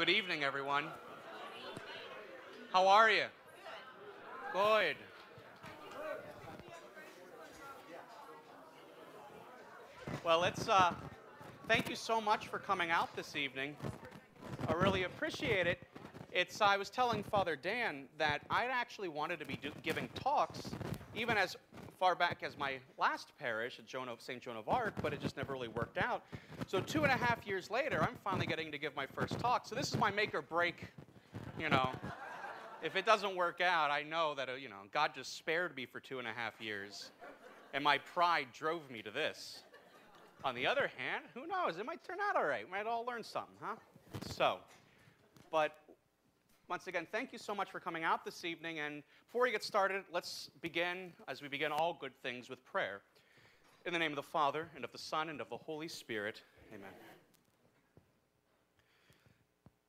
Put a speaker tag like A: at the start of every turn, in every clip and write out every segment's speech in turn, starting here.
A: Good evening, everyone. How are you? Good. Well, let's uh, thank you so much for coming out this evening. I really appreciate it. It's I was telling Father Dan that I actually wanted to be giving talks, even as far back as my last parish at Joan of, St. Joan of Arc, but it just never really worked out. So two and a half years later, I'm finally getting to give my first talk. So this is my make or break, you know. If it doesn't work out, I know that, uh, you know, God just spared me for two and a half years, and my pride drove me to this. On the other hand, who knows? It might turn out all right. We might all learn something, huh? So, but once again, thank you so much for coming out this evening. And before we get started, let's begin, as we begin all good things, with prayer. In the name of the Father, and of the Son, and of the Holy Spirit, amen.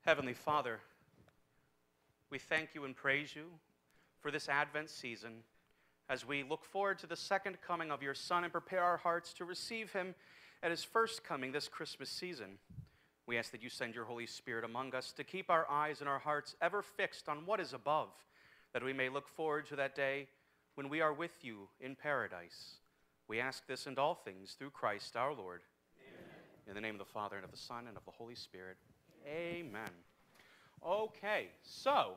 A: Heavenly Father, we thank you and praise you for this Advent season as we look forward to the second coming of your Son and prepare our hearts to receive him at his first coming this Christmas season. We ask that you send your Holy Spirit among us to keep our eyes and our hearts ever fixed on what is above, that we may look forward to that day when we are with you in paradise. We ask this and all things through Christ our Lord. Amen. In the name of the Father, and of the Son, and of the Holy Spirit. Amen. Okay, so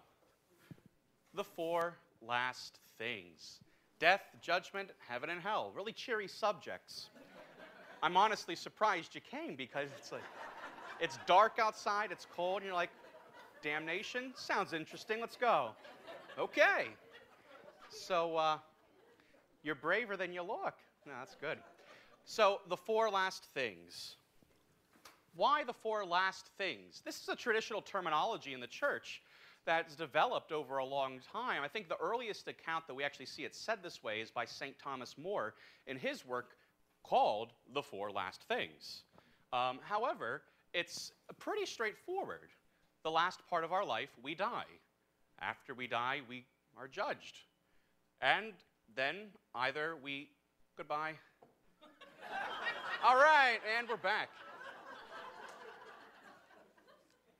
A: the four last things death, judgment, heaven, and hell. Really cheery subjects. I'm honestly surprised you came because it's like. It's dark outside, it's cold, and you're like, damnation? Sounds interesting, let's go. Okay. So, uh, you're braver than you look. No, that's good. So, the four last things. Why the four last things? This is a traditional terminology in the church that's developed over a long time. I think the earliest account that we actually see it said this way is by St. Thomas More in his work called The Four Last Things. Um, however, it's pretty straightforward. The last part of our life, we die. After we die, we are judged. And then either we, goodbye. All right, and we're back.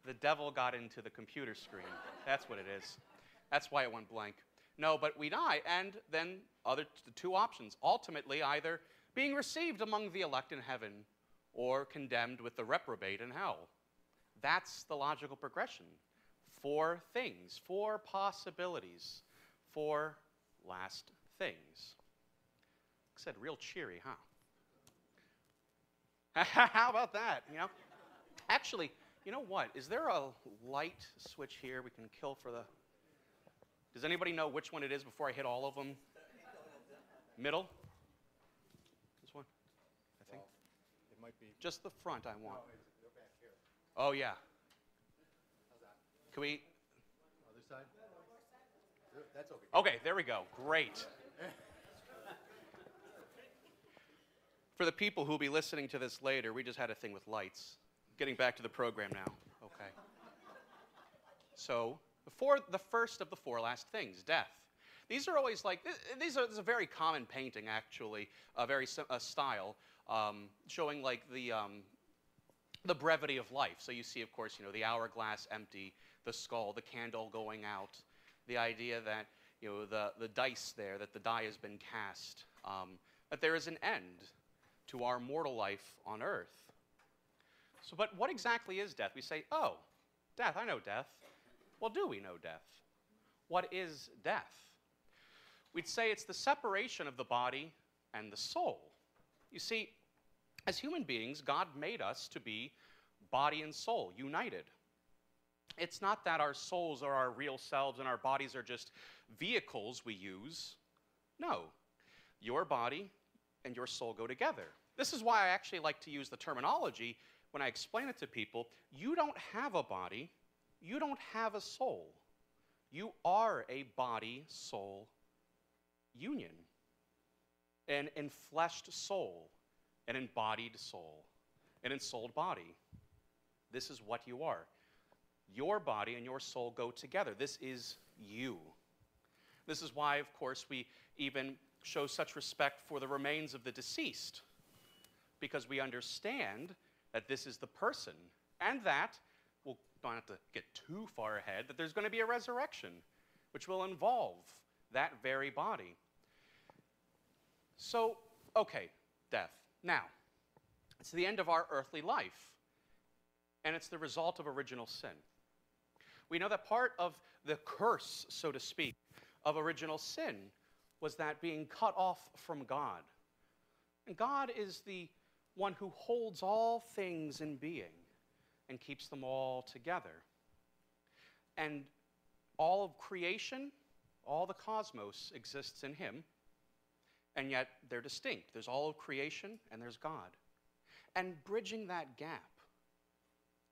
A: The devil got into the computer screen. That's what it is. That's why it went blank. No, but we die, and then other the two options. Ultimately, either being received among the elect in heaven or condemned with the reprobate in hell. That's the logical progression. Four things, four possibilities, four last things. I said, real cheery, huh? How about that? You know, actually, you know what? Is there a light switch here we can kill for the? Does anybody know which one it is before I hit all of them? Middle.
B: might be.
A: Just the front, I want.
B: No, back here.
A: Oh, yeah. Can we?
B: Other side? That's okay.
A: Okay, there we go. Great. For the people who will be listening to this later, we just had a thing with lights. Getting back to the program now. Okay. So, before the first of the four last things, death. These are always like, these are, this is a very common painting, actually, a very a style um, showing like the, um, the brevity of life. So you see, of course, you know, the hourglass empty, the skull, the candle going out, the idea that, you know, the, the dice there, that the die has been cast, um, that there is an end to our mortal life on earth. So, but what exactly is death? We say, oh, death, I know death. Well, do we know death? What is death? We'd say it's the separation of the body and the soul. You see, as human beings, God made us to be body and soul united. It's not that our souls are our real selves and our bodies are just vehicles we use. No, your body and your soul go together. This is why I actually like to use the terminology when I explain it to people. You don't have a body, you don't have a soul. You are a body soul union an enfleshed soul, an embodied soul, an ensouled body. This is what you are. Your body and your soul go together. This is you. This is why, of course, we even show such respect for the remains of the deceased, because we understand that this is the person, and that we'll don't have to get too far ahead, that there's going to be a resurrection, which will involve that very body. So, okay, death. Now, it's the end of our earthly life, and it's the result of original sin. We know that part of the curse, so to speak, of original sin was that being cut off from God. And God is the one who holds all things in being and keeps them all together. And all of creation, all the cosmos exists in Him, and yet they're distinct. There's all of creation and there's God. And bridging that gap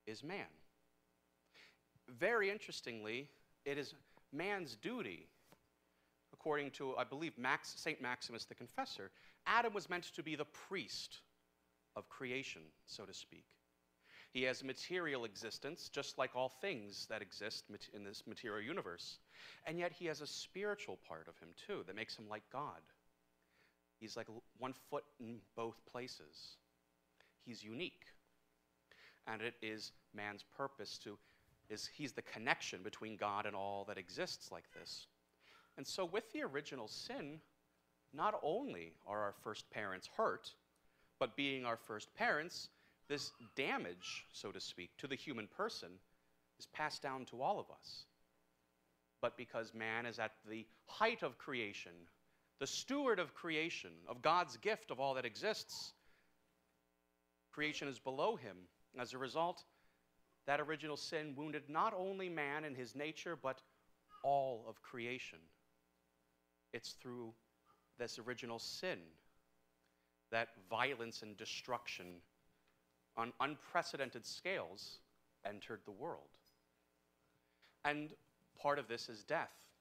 A: is man. Very interestingly, it is man's duty, according to, I believe, Max, St. Maximus the Confessor, Adam was meant to be the priest of creation, so to speak. He has material existence, just like all things that exist in this material universe. And yet he has a spiritual part of him, too, that makes him like God. He's like one foot in both places. He's unique. And it is man's purpose to is he's the connection between God and all that exists like this. And so with the original sin, not only are our first parents hurt, but being our first parents, this damage, so to speak, to the human person is passed down to all of us. But because man is at the height of creation, the steward of creation, of God's gift of all that exists, creation is below him. As a result, that original sin wounded not only man and his nature, but all of creation. It's through this original sin that violence and destruction on unprecedented scales entered the world. And part of this is death,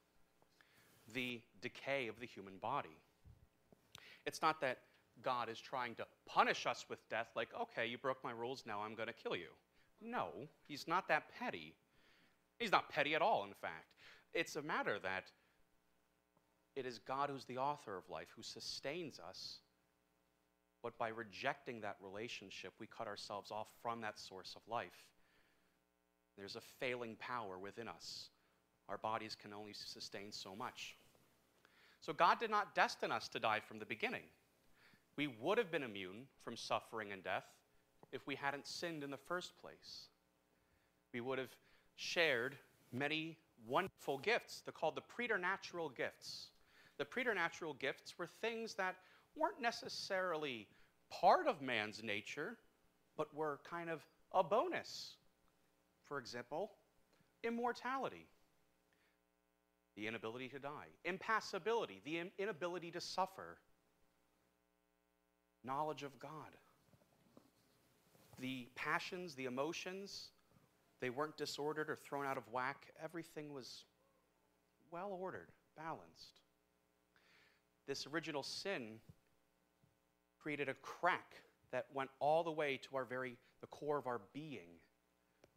A: the decay of the human body. It's not that God is trying to punish us with death, like, okay, you broke my rules, now I'm going to kill you. No, he's not that petty. He's not petty at all, in fact. It's a matter that it is God who's the author of life, who sustains us but by rejecting that relationship, we cut ourselves off from that source of life. There's a failing power within us. Our bodies can only sustain so much. So, God did not destine us to die from the beginning. We would have been immune from suffering and death if we hadn't sinned in the first place. We would have shared many wonderful gifts. They're called the preternatural gifts. The preternatural gifts were things that weren't necessarily part of man's nature, but were kind of a bonus. For example, immortality, the inability to die, impassibility, the inability to suffer, knowledge of God. The passions, the emotions, they weren't disordered or thrown out of whack. Everything was well ordered, balanced. This original sin created a crack that went all the way to our very the core of our being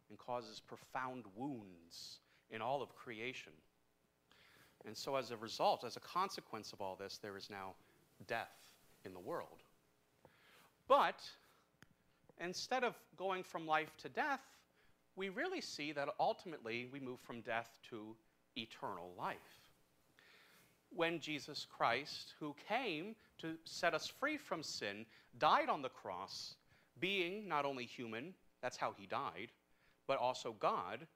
A: and causes profound wounds in all of creation. And so as a result, as a consequence of all this, there is now death in the world. But instead of going from life to death, we really see that ultimately we move from death to eternal life when Jesus Christ, who came to set us free from sin, died on the cross, being not only human, that's how he died, but also God,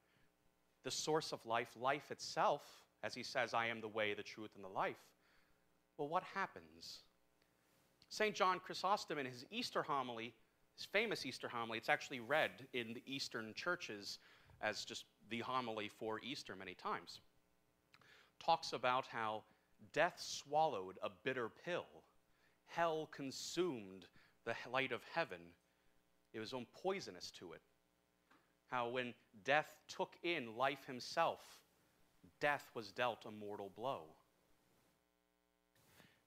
A: the source of life, life itself, as he says, I am the way, the truth, and the life. Well, what happens? St. John Chrysostom, in his Easter homily, his famous Easter homily, it's actually read in the Eastern churches as just the homily for Easter many times, talks about how Death swallowed a bitter pill. Hell consumed the light of heaven. It was poisonous to it. How when death took in life himself, death was dealt a mortal blow.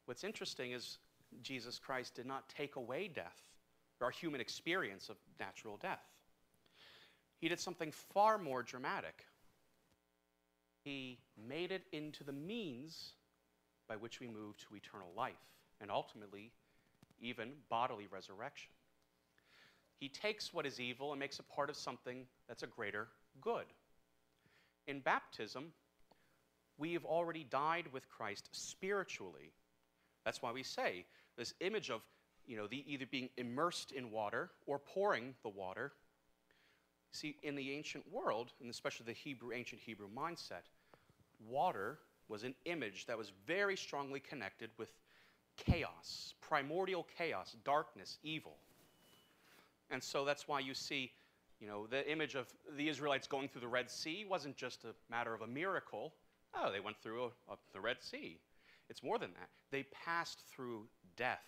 A: What's interesting is Jesus Christ did not take away death, our human experience of natural death. He did something far more dramatic. He made it into the means by which we move to eternal life and ultimately even bodily resurrection. He takes what is evil and makes it part of something that's a greater good. In baptism, we have already died with Christ spiritually. That's why we say this image of you know, the, either being immersed in water or pouring the water. See, in the ancient world, and especially the Hebrew, ancient Hebrew mindset, water was an image that was very strongly connected with chaos, primordial chaos, darkness, evil. And so that's why you see, you know, the image of the Israelites going through the Red Sea wasn't just a matter of a miracle. Oh, they went through a, a, the Red Sea. It's more than that. They passed through death,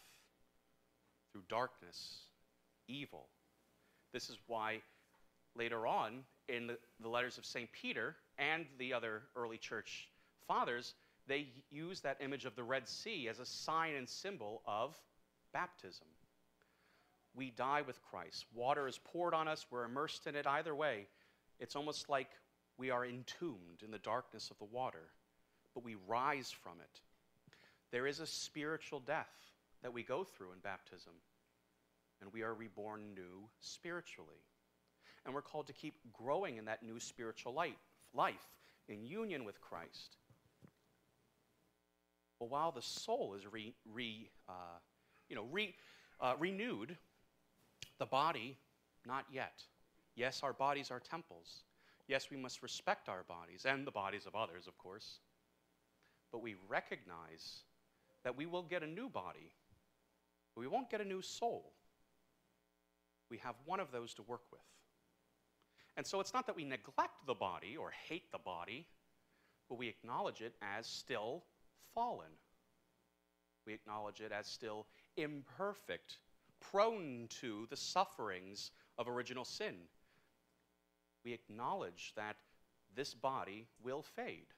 A: through darkness, evil. This is why later on in the, the letters of St. Peter and the other early church fathers, they use that image of the Red Sea as a sign and symbol of baptism. We die with Christ. Water is poured on us, we're immersed in it either way. It's almost like we are entombed in the darkness of the water, but we rise from it. There is a spiritual death that we go through in baptism, and we are reborn new spiritually. And we're called to keep growing in that new spiritual light, life in union with Christ. But while the soul is re, re, uh, you know, re, uh, renewed, the body, not yet. Yes, our bodies are temples. Yes, we must respect our bodies and the bodies of others, of course. But we recognize that we will get a new body, but we won't get a new soul. We have one of those to work with. And so it's not that we neglect the body or hate the body, but we acknowledge it as still fallen. We acknowledge it as still imperfect, prone to the sufferings of original sin. We acknowledge that this body will fade.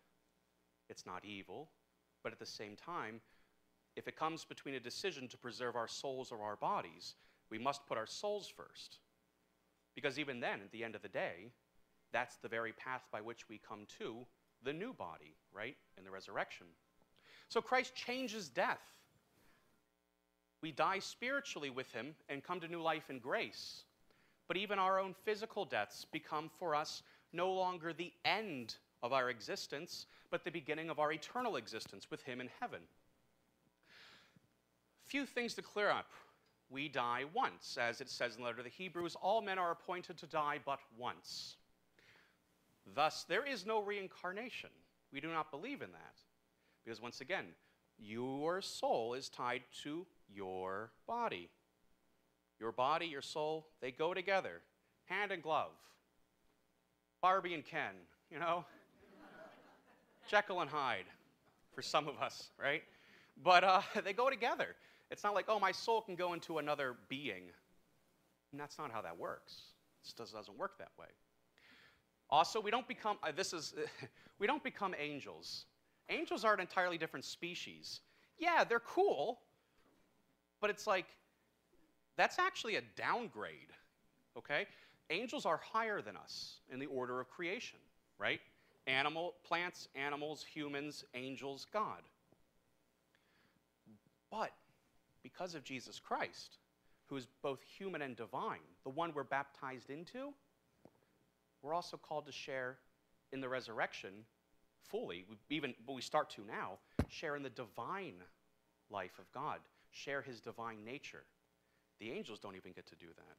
A: It's not evil, but at the same time, if it comes between a decision to preserve our souls or our bodies, we must put our souls first. Because even then, at the end of the day, that's the very path by which we come to the new body, right? In the resurrection. So Christ changes death. We die spiritually with him and come to new life in grace. But even our own physical deaths become for us no longer the end of our existence, but the beginning of our eternal existence with him in heaven. Few things to clear up. We die once, as it says in the letter to the Hebrews all men are appointed to die but once. Thus, there is no reincarnation. We do not believe in that. Because once again, your soul is tied to your body. Your body, your soul, they go together, hand and glove. Barbie and Ken, you know? Jekyll and Hyde for some of us, right? But uh, they go together. It's not like, oh, my soul can go into another being. And that's not how that works. It just doesn't work that way. Also, we don't become, uh, this is, we don't become angels. Angels are an entirely different species. Yeah, they're cool, but it's like, that's actually a downgrade, okay? Angels are higher than us in the order of creation, right? Animal, plants, animals, humans, angels, God. But because of Jesus Christ, who is both human and divine, the one we're baptized into, we're also called to share in the resurrection fully, we even but we start to now, share in the divine life of God, share his divine nature. The angels don't even get to do that.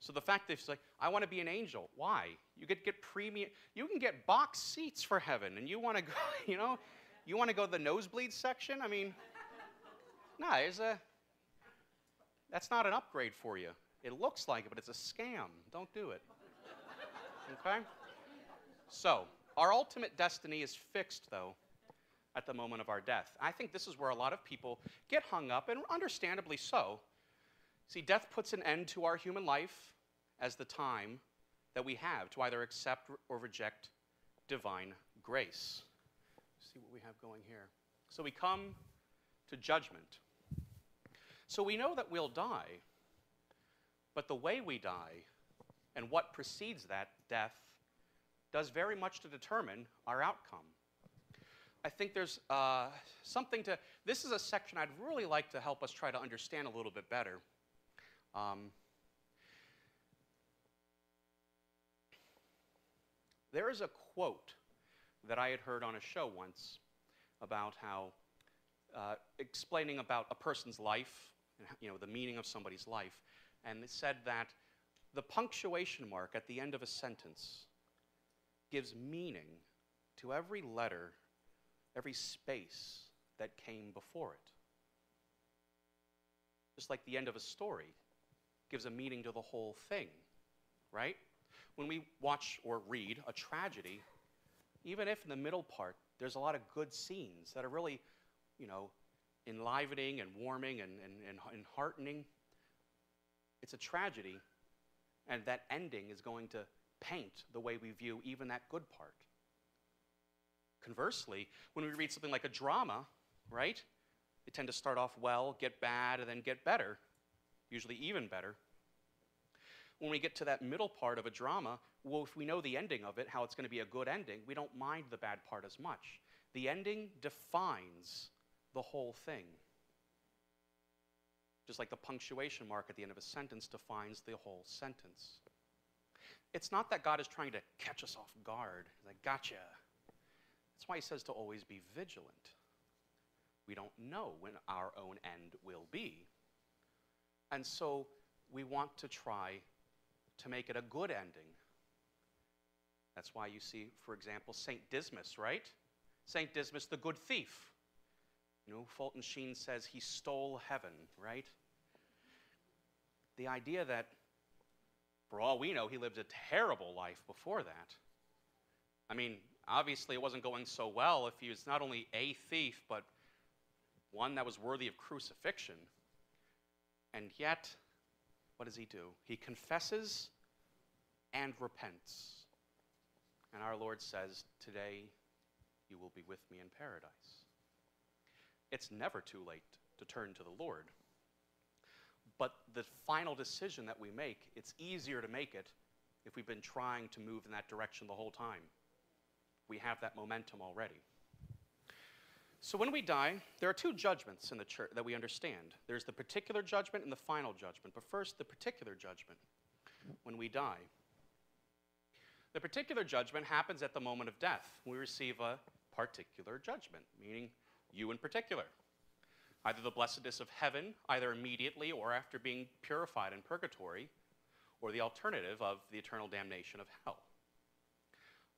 A: So the fact that it's like, I want to be an angel. Why? You get get premium. You can get box seats for heaven, and you want to go. You know, you want to go to the nosebleed section. I mean, no, there's a. That's not an upgrade for you. It looks like it, but it's a scam. Don't do it. Okay. So our ultimate destiny is fixed, though, at the moment of our death. I think this is where a lot of people get hung up, and understandably so. See, death puts an end to our human life as the time that we have to either accept or reject divine grace. See what we have going here. So we come to judgment. So we know that we'll die, but the way we die and what precedes that death does very much to determine our outcome. I think there's uh, something to, this is a section I'd really like to help us try to understand a little bit better. Um, There is a quote that I had heard on a show once about how, uh, explaining about a person's life, you know, the meaning of somebody's life, and it said that the punctuation mark at the end of a sentence gives meaning to every letter, every space that came before it. Just like the end of a story gives a meaning to the whole thing, right? When we watch or read a tragedy, even if in the middle part there's a lot of good scenes that are really, you know, enlivening and warming and, and, and, and heartening, it's a tragedy, and that ending is going to paint the way we view even that good part. Conversely, when we read something like a drama, right? They tend to start off well, get bad, and then get better, usually even better. When we get to that middle part of a drama, well, if we know the ending of it, how it's going to be a good ending, we don't mind the bad part as much. The ending defines the whole thing. Just like the punctuation mark at the end of a sentence defines the whole sentence. It's not that God is trying to catch us off guard. He's like, gotcha. That's why he says to always be vigilant. We don't know when our own end will be. And so we want to try to make it a good ending. That's why you see, for example, St. Dismas, right? St. Dismas, the good thief. You know, Fulton Sheen says he stole heaven, right? The idea that, for all we know, he lived a terrible life before that. I mean, obviously it wasn't going so well if he was not only a thief, but one that was worthy of crucifixion. And yet, what does he do? He confesses and repents. And our Lord says, Today you will be with me in paradise. It's never too late to turn to the Lord. But the final decision that we make, it's easier to make it if we've been trying to move in that direction the whole time. We have that momentum already. So when we die, there are two judgments in the church that we understand. There's the particular judgment and the final judgment. But first, the particular judgment when we die. The particular judgment happens at the moment of death. We receive a particular judgment, meaning you in particular. Either the blessedness of heaven, either immediately or after being purified in purgatory, or the alternative of the eternal damnation of hell.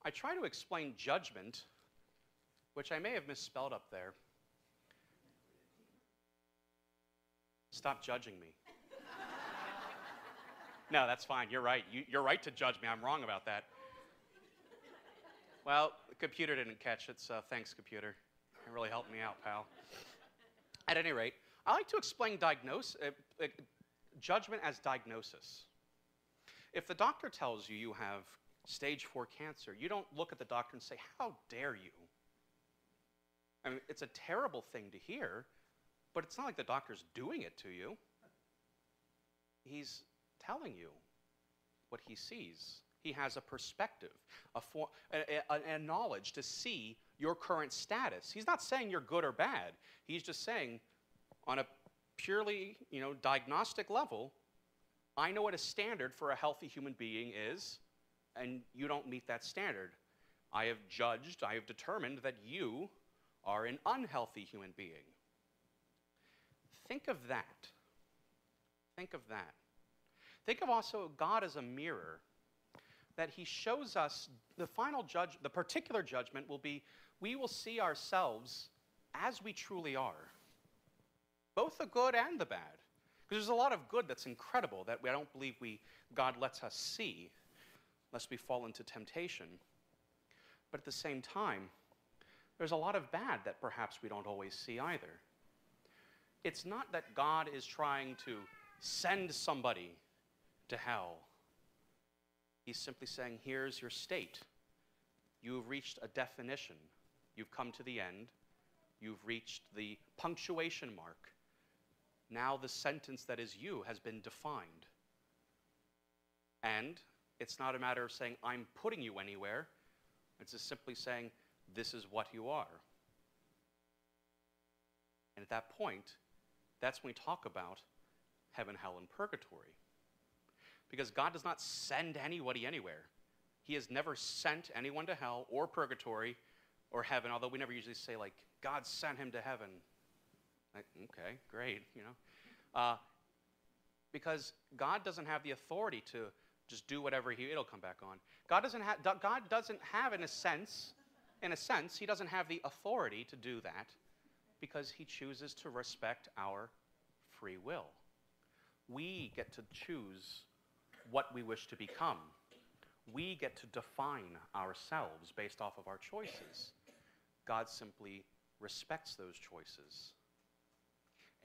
A: I try to explain judgment which I may have misspelled up there. Stop judging me. no, that's fine. You're right. You, are right to judge me. I'm wrong about that. Well, the computer didn't catch it, so thanks, computer. It really helped me out, pal. At any rate, I like to explain diagnose, uh, uh, judgment as diagnosis. If the doctor tells you you have stage four cancer, you don't look at the doctor and say, How dare you? Mean, it's a terrible thing to hear, but it's not like the doctor's doing it to you. He's telling you what he sees. He has a perspective, a, for, a, a, a, knowledge to see your current status. He's not saying you're good or bad. He's just saying, on a purely you know, diagnostic level, I know what a standard for a healthy human being is, and you don't meet that standard. I have judged, I have determined that you are an unhealthy human being. Think of that. Think of that. Think of also God as a mirror, that He shows us the final judge, the particular judgment will be we will see ourselves as we truly are, both the good and the bad. Because there's a lot of good that's incredible that I don't believe we, God lets us see, lest we fall into temptation. But at the same time, there's a lot of bad that perhaps we don't always see either. It's not that God is trying to send somebody to hell. He's simply saying, here's your state. You've reached a definition. You've come to the end. You've reached the punctuation mark. Now the sentence that is you has been defined. And it's not a matter of saying, I'm putting you anywhere. It's just simply saying, this is what you are. And at that point, that's when we talk about heaven, hell, and purgatory. Because God does not send anybody anywhere, He has never sent anyone to hell or purgatory or heaven, although we never usually say, like, God sent him to heaven. Like, okay, great, you know. Uh, because God doesn't have the authority to just do whatever he, it'll come back on. God doesn't have, God doesn't have, in a sense, in a sense, he doesn't have the authority to do that because he chooses to respect our free will. We get to choose what we wish to become. We get to define ourselves based off of our choices. God simply respects those choices.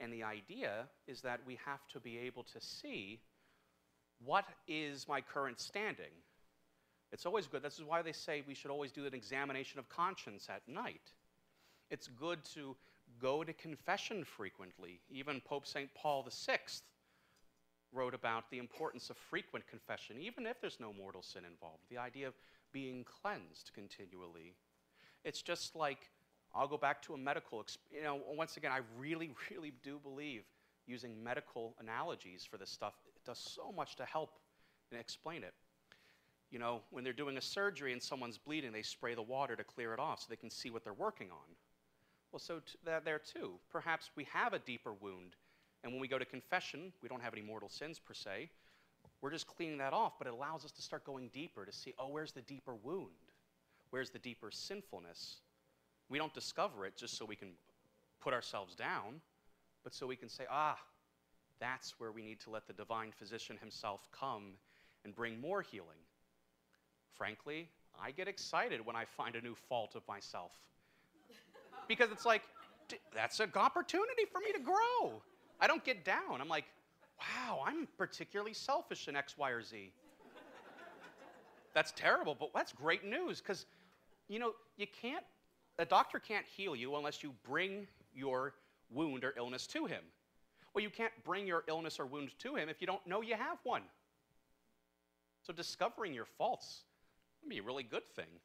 A: And the idea is that we have to be able to see what is my current standing. It's always good. This is why they say we should always do an examination of conscience at night. It's good to go to confession frequently. Even Pope St. Paul VI wrote about the importance of frequent confession, even if there's no mortal sin involved. The idea of being cleansed continually. It's just like I'll go back to a medical, you know, once again, I really, really do believe using medical analogies for this stuff it does so much to help and explain it. You know, when they're doing a surgery and someone's bleeding, they spray the water to clear it off so they can see what they're working on. Well, so t- that there too. Perhaps we have a deeper wound, and when we go to confession, we don't have any mortal sins per se. We're just cleaning that off, but it allows us to start going deeper to see, oh, where's the deeper wound? Where's the deeper sinfulness? We don't discover it just so we can put ourselves down, but so we can say, ah, that's where we need to let the divine physician himself come and bring more healing. Frankly, I get excited when I find a new fault of myself. Because it's like, that's an opportunity for me to grow. I don't get down. I'm like, wow, I'm particularly selfish in X, Y, or Z. That's terrible, but that's great news because, you know, you can't a doctor can't heal you unless you bring your wound or illness to him. Well, you can't bring your illness or wound to him if you don't know you have one. So discovering your faults can be a really good thing.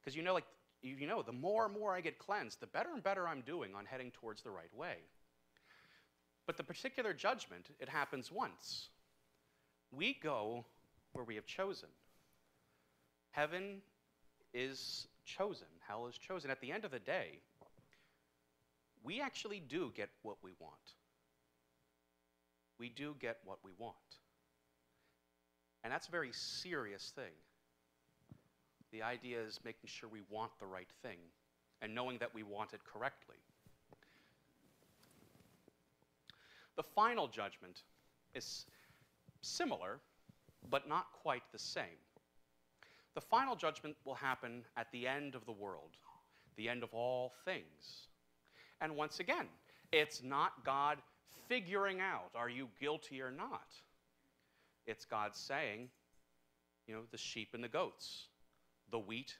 A: Because you know, like you know, the more and more I get cleansed, the better and better I'm doing on heading towards the right way. But the particular judgment, it happens once. We go where we have chosen. Heaven is chosen. Hell is chosen. At the end of the day, we actually do get what we want. We do get what we want. And that's a very serious thing. The idea is making sure we want the right thing and knowing that we want it correctly. The final judgment is similar, but not quite the same. The final judgment will happen at the end of the world, the end of all things. And once again, it's not God figuring out, are you guilty or not? It's God saying, you know, the sheep and the goats, the wheat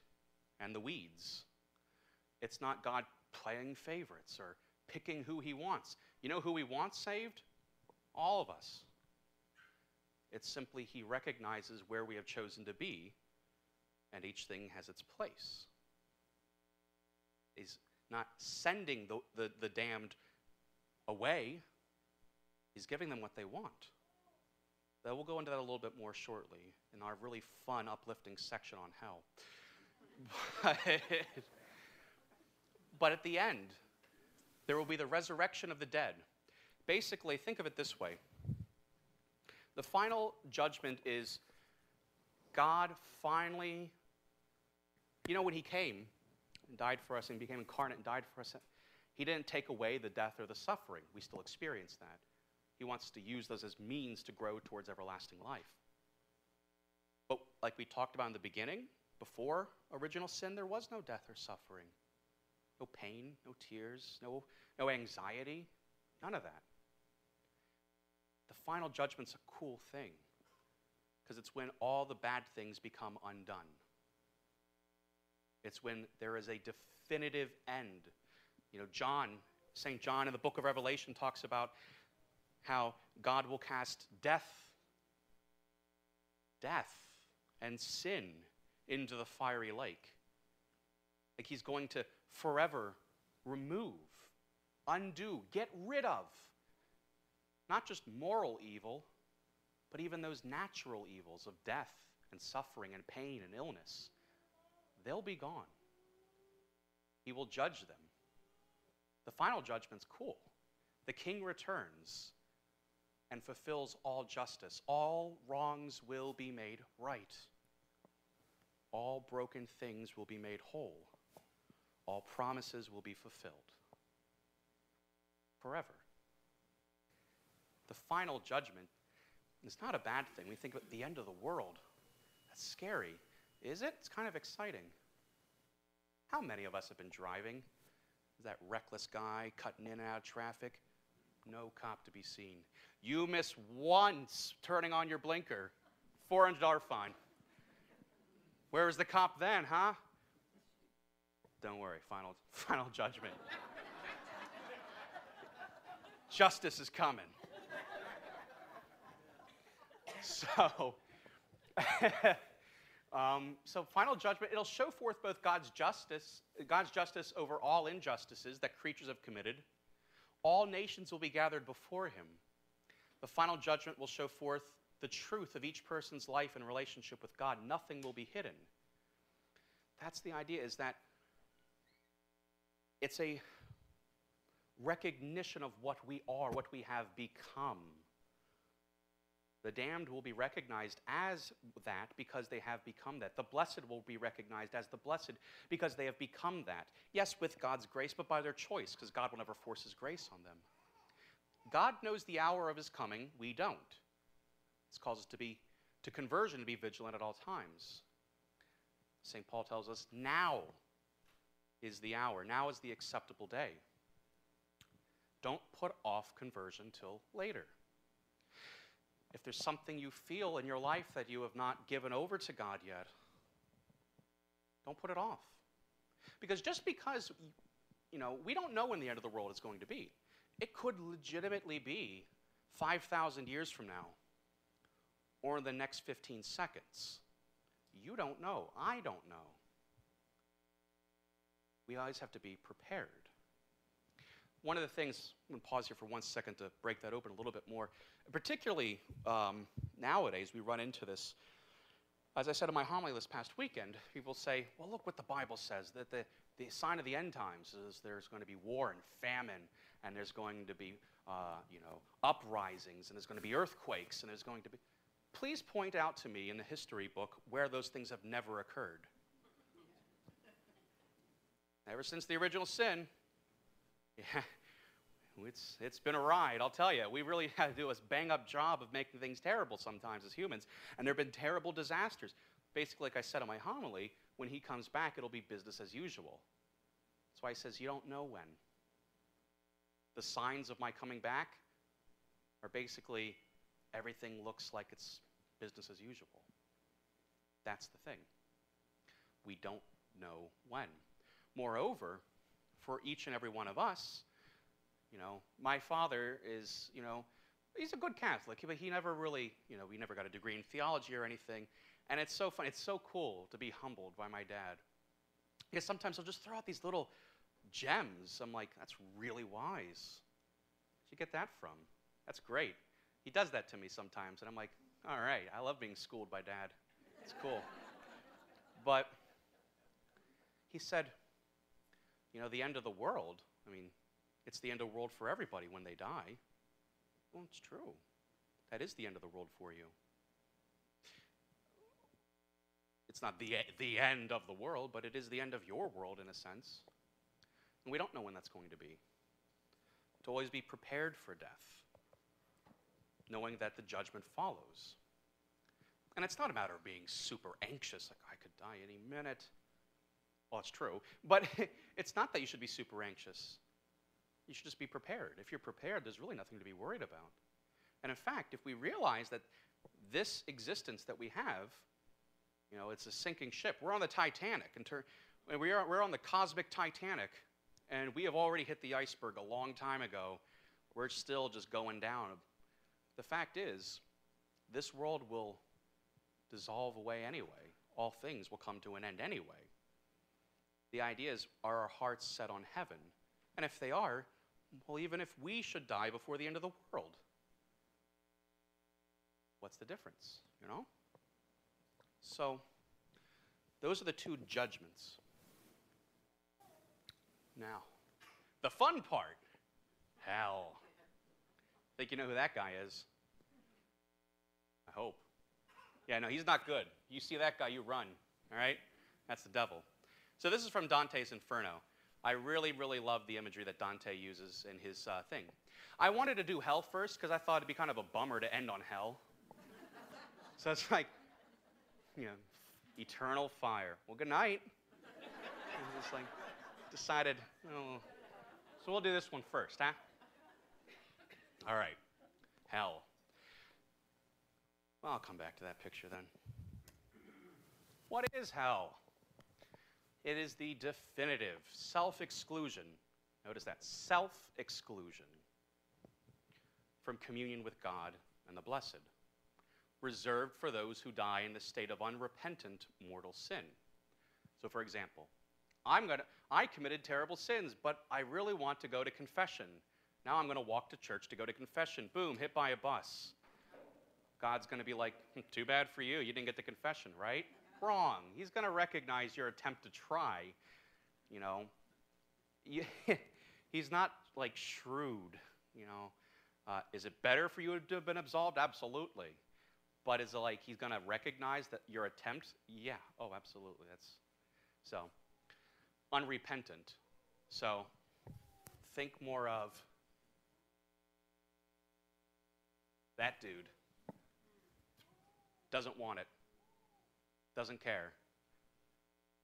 A: and the weeds. It's not God playing favorites or picking who he wants. You know who he wants saved? All of us. It's simply he recognizes where we have chosen to be and each thing has its place. He's not sending the, the, the damned away, he's giving them what they want. But we'll go into that a little bit more shortly in our really fun, uplifting section on hell. but at the end, there will be the resurrection of the dead. Basically, think of it this way the final judgment is God finally you know, when he came and died for us and became incarnate and died for us, he didn't take away the death or the suffering. We still experience that. He wants to use those as means to grow towards everlasting life. But like we talked about in the beginning, before original sin, there was no death or suffering. No pain, no tears, no, no anxiety, none of that. The final judgment's a cool thing because it's when all the bad things become undone. It's when there is a definitive end. You know, John, St. John in the book of Revelation talks about how God will cast death, death, and sin into the fiery lake. Like he's going to forever remove, undo, get rid of not just moral evil, but even those natural evils of death and suffering and pain and illness, they'll be gone. He will judge them. The final judgment's cool. The king returns and fulfills all justice. All wrongs will be made right. All broken things will be made whole. All promises will be fulfilled. Forever. The final judgment is not a bad thing. We think about the end of the world. That's scary. Is it? It's kind of exciting. How many of us have been driving? That reckless guy cutting in and out of traffic? No cop to be seen. You miss once turning on your blinker, $400 fine. Where was the cop then, huh? Don't worry, final, final judgment. Justice is coming. So, um, so final judgment, it'll show forth both God's justice, God's justice over all injustices that creatures have committed. All nations will be gathered before him. The final judgment will show forth the truth of each person's life and relationship with God. Nothing will be hidden. That's the idea, is that it's a recognition of what we are, what we have become. The damned will be recognized as that because they have become that. The blessed will be recognized as the blessed because they have become that. Yes, with God's grace, but by their choice, because God will never force his grace on them. God knows the hour of his coming, we don't. This calls us to be to conversion to be vigilant at all times. St. Paul tells us now is the hour, now is the acceptable day. Don't put off conversion till later. If there's something you feel in your life that you have not given over to God yet, don't put it off. Because just because, you know, we don't know when the end of the world is going to be, it could legitimately be 5,000 years from now or in the next 15 seconds. You don't know. I don't know. We always have to be prepared. One of the things, I'm going to pause here for one second to break that open a little bit more. Particularly um, nowadays, we run into this. As I said in my homily this past weekend, people say, well, look what the Bible says that the, the sign of the end times is there's going to be war and famine, and there's going to be, uh, you know, uprisings, and there's going to be earthquakes, and there's going to be. Please point out to me in the history book where those things have never occurred. Ever since the original sin, yeah, it's, it's been a ride, I'll tell you. We really had to do a bang up job of making things terrible sometimes as humans, and there have been terrible disasters. Basically, like I said in my homily, when he comes back, it'll be business as usual. That's why he says, You don't know when. The signs of my coming back are basically everything looks like it's business as usual. That's the thing. We don't know when. Moreover, for each and every one of us, you know, my father is, you know, he's a good Catholic, but he never really, you know, we never got a degree in theology or anything. And it's so fun. It's so cool to be humbled by my dad. Because sometimes he'll just throw out these little gems. I'm like, that's really wise. Where'd you get that from? That's great. He does that to me sometimes, and I'm like, all right, I love being schooled by dad. It's cool. but he said, you know, the end of the world, I mean, it's the end of the world for everybody when they die. Well, it's true. That is the end of the world for you. It's not the, the end of the world, but it is the end of your world in a sense. And we don't know when that's going to be. To always be prepared for death, knowing that the judgment follows. And it's not a matter of being super anxious, like I could die any minute. Well, it's true. But it's not that you should be super anxious. You should just be prepared. If you're prepared, there's really nothing to be worried about. And in fact, if we realize that this existence that we have, you know, it's a sinking ship. We're on the Titanic, and ter- we are, we're on the cosmic Titanic, and we have already hit the iceberg a long time ago. We're still just going down. The fact is, this world will dissolve away anyway. All things will come to an end anyway. The idea is are our hearts set on heaven? And if they are, well, even if we should die before the end of the world, what's the difference, you know? So, those are the two judgments. Now, the fun part hell. I think you know who that guy is? I hope. Yeah, no, he's not good. You see that guy, you run, all right? That's the devil. So, this is from Dante's Inferno. I really, really love the imagery that Dante uses in his uh, thing. I wanted to do hell first because I thought it'd be kind of a bummer to end on hell. so it's like, you know, eternal fire. Well, good night. And just like decided, oh, so we'll do this one first, huh? All right, hell. Well, I'll come back to that picture then. What is hell? It is the definitive self exclusion. Notice that self exclusion from communion with God and the blessed, reserved for those who die in the state of unrepentant mortal sin. So, for example, I'm gonna, I committed terrible sins, but I really want to go to confession. Now I'm going to walk to church to go to confession. Boom, hit by a bus. God's going to be like, hmm, too bad for you. You didn't get the confession, right? Wrong. He's going to recognize your attempt to try. You know, he's not like shrewd. You know, uh, is it better for you to have been absolved? Absolutely. But is it like he's going to recognize that your attempt? Yeah. Oh, absolutely. That's so unrepentant. So think more of that dude. Doesn't want it. Doesn't care.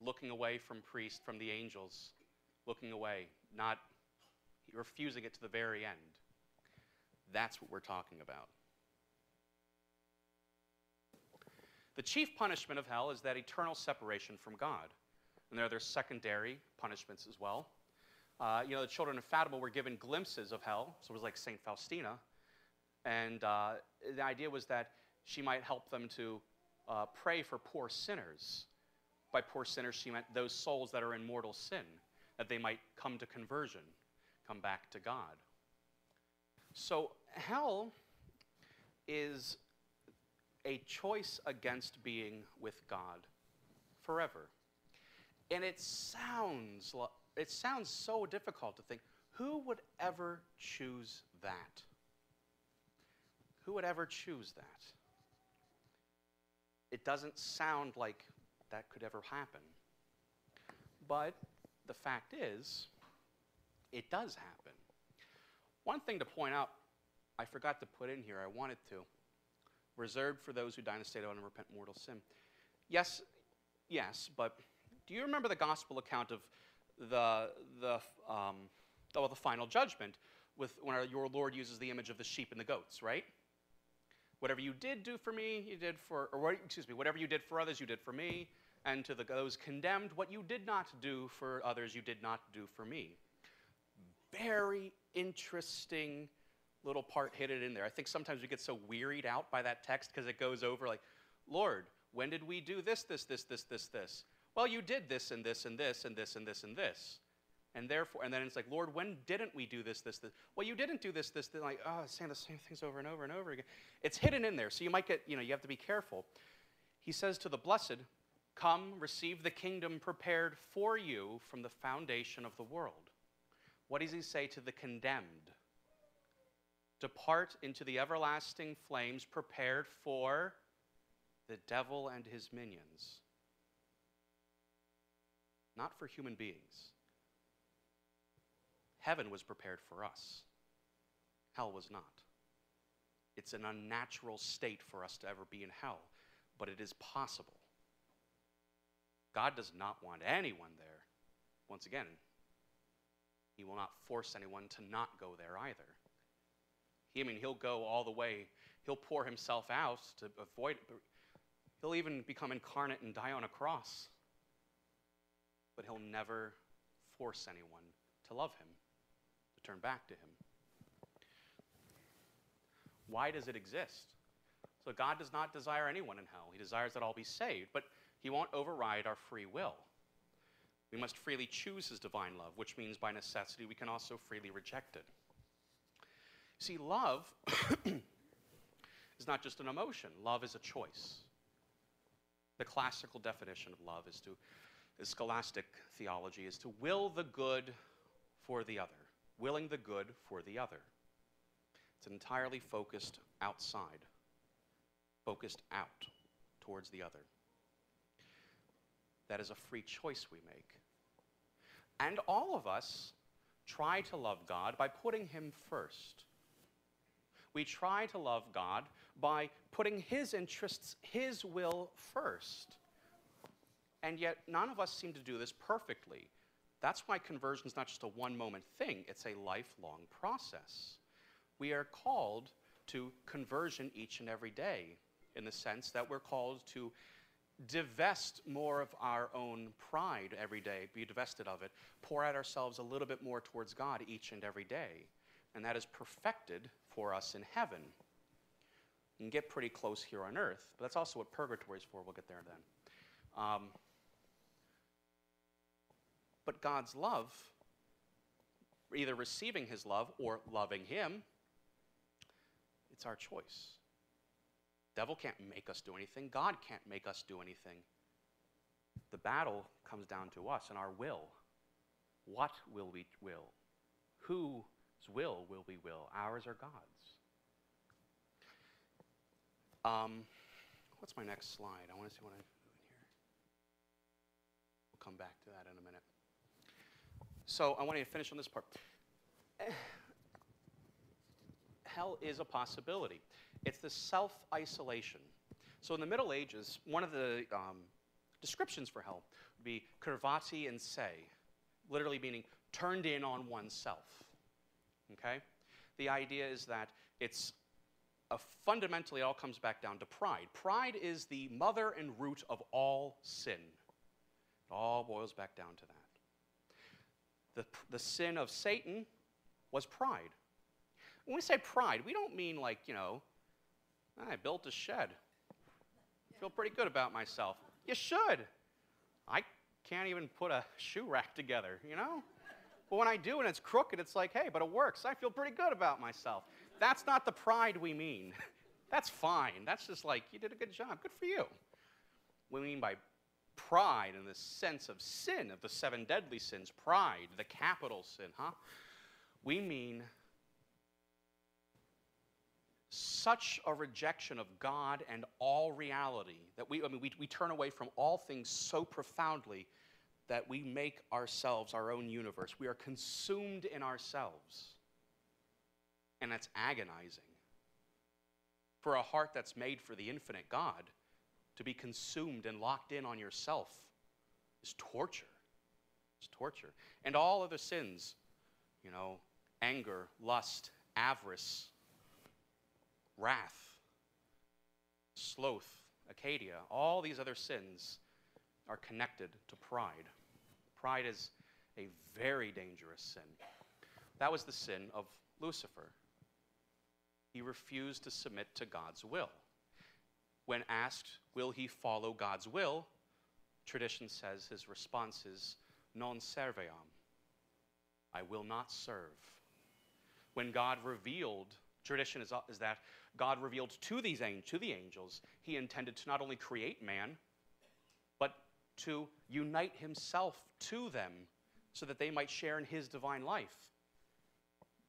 A: Looking away from priest, from the angels. Looking away, not refusing it to the very end. That's what we're talking about. The chief punishment of hell is that eternal separation from God. And there are other secondary punishments as well. Uh, you know, the children of Fatima were given glimpses of hell, so it was like St. Faustina. And uh, the idea was that she might help them to uh, pray for poor sinners. By poor sinners, she meant those souls that are in mortal sin, that they might come to conversion, come back to God. So, hell is a choice against being with God forever. And it sounds, it sounds so difficult to think who would ever choose that? Who would ever choose that? It doesn't sound like that could ever happen. But the fact is, it does happen. One thing to point out, I forgot to put in here, I wanted to. Reserved for those who die in a state of unrepentant mortal sin. Yes, yes, but do you remember the gospel account of the, the, um, well, the final judgment with when our, your Lord uses the image of the sheep and the goats, right? Whatever you did do for me, you did for, or excuse me, whatever you did for others, you did for me. And to the, those condemned, what you did not do for others, you did not do for me. Very interesting little part hidden in there. I think sometimes we get so wearied out by that text because it goes over like, Lord, when did we do this, this, this, this, this, this? Well, you did this and this and this and this and this and this. And therefore, and then it's like, Lord, when didn't we do this, this, this? Well, you didn't do this, this, this. Like, oh, saying the same things over and over and over again. It's hidden in there, so you might get, you know, you have to be careful. He says to the blessed, Come, receive the kingdom prepared for you from the foundation of the world. What does he say to the condemned? Depart into the everlasting flames prepared for the devil and his minions not for human beings. Heaven was prepared for us, hell was not. It's an unnatural state for us to ever be in hell, but it is possible. God does not want anyone there. Once again, He will not force anyone to not go there either. He, I mean, He'll go all the way, He'll pour Himself out to avoid it. He'll even become incarnate and die on a cross but he'll never force anyone to love him, turn back to him. Why does it exist? So God does not desire anyone in hell. He desires that all be saved, but he won't override our free will. We must freely choose his divine love, which means by necessity we can also freely reject it. See, love is not just an emotion, love is a choice. The classical definition of love is to, is scholastic theology, is to will the good for the other, willing the good for the other. It's entirely focused outside, focused out towards the other. That is a free choice we make. And all of us try to love God by putting Him first. We try to love God by putting His interests, His will first. And yet, none of us seem to do this perfectly. That's why conversion is not just a one moment thing, it's a lifelong process. We are called to conversion each and every day in the sense that we're called to divest more of our own pride every day, be divested of it, pour out ourselves a little bit more towards God each and every day. And that is perfected for us in heaven. You can get pretty close here on earth, but that's also what purgatory is for. We'll get there then. Um, but God's love, either receiving his love or loving him, it's our choice. Devil can't make us do anything. God can't make us do anything. The battle comes down to us and our will. What will we will? Whose will will we will? Ours or God's? Um, what's my next slide? I want to see what I'm doing here. We'll come back to that in a minute. So I want to finish on this part. Hell is a possibility. It's the self isolation. So in the Middle Ages, one of the um, descriptions for hell would be curvatus in se, literally meaning turned in on oneself. Okay? The idea is that it's a fundamentally all comes back down to pride. Pride is the mother and root of all sin. It all boils back down to that. The, the sin of Satan was pride. When we say pride, we don't mean like, you know, I built a shed. I feel pretty good about myself. You should. I can't even put a shoe rack together, you know? But when I do and it's crooked, it's like, hey, but it works. I feel pretty good about myself. That's not the pride we mean. That's fine. That's just like, you did a good job. Good for you. We mean by pride in the sense of sin, of the seven deadly sins, pride, the capital sin, huh? We mean such a rejection of God and all reality that we, I mean, we, we turn away from all things so profoundly that we make ourselves our own universe. We are consumed in ourselves. And that's agonizing. For a heart that's made for the infinite God, to be consumed and locked in on yourself is torture. It's torture. And all other sins, you know, anger, lust, avarice, wrath, sloth, acedia, all these other sins are connected to pride. Pride is a very dangerous sin. That was the sin of Lucifer. He refused to submit to God's will. When asked, Will he follow God's will? Tradition says his response is, Non serviam. I will not serve. When God revealed, tradition is, is that God revealed to, these, to the angels, he intended to not only create man, but to unite himself to them so that they might share in his divine life,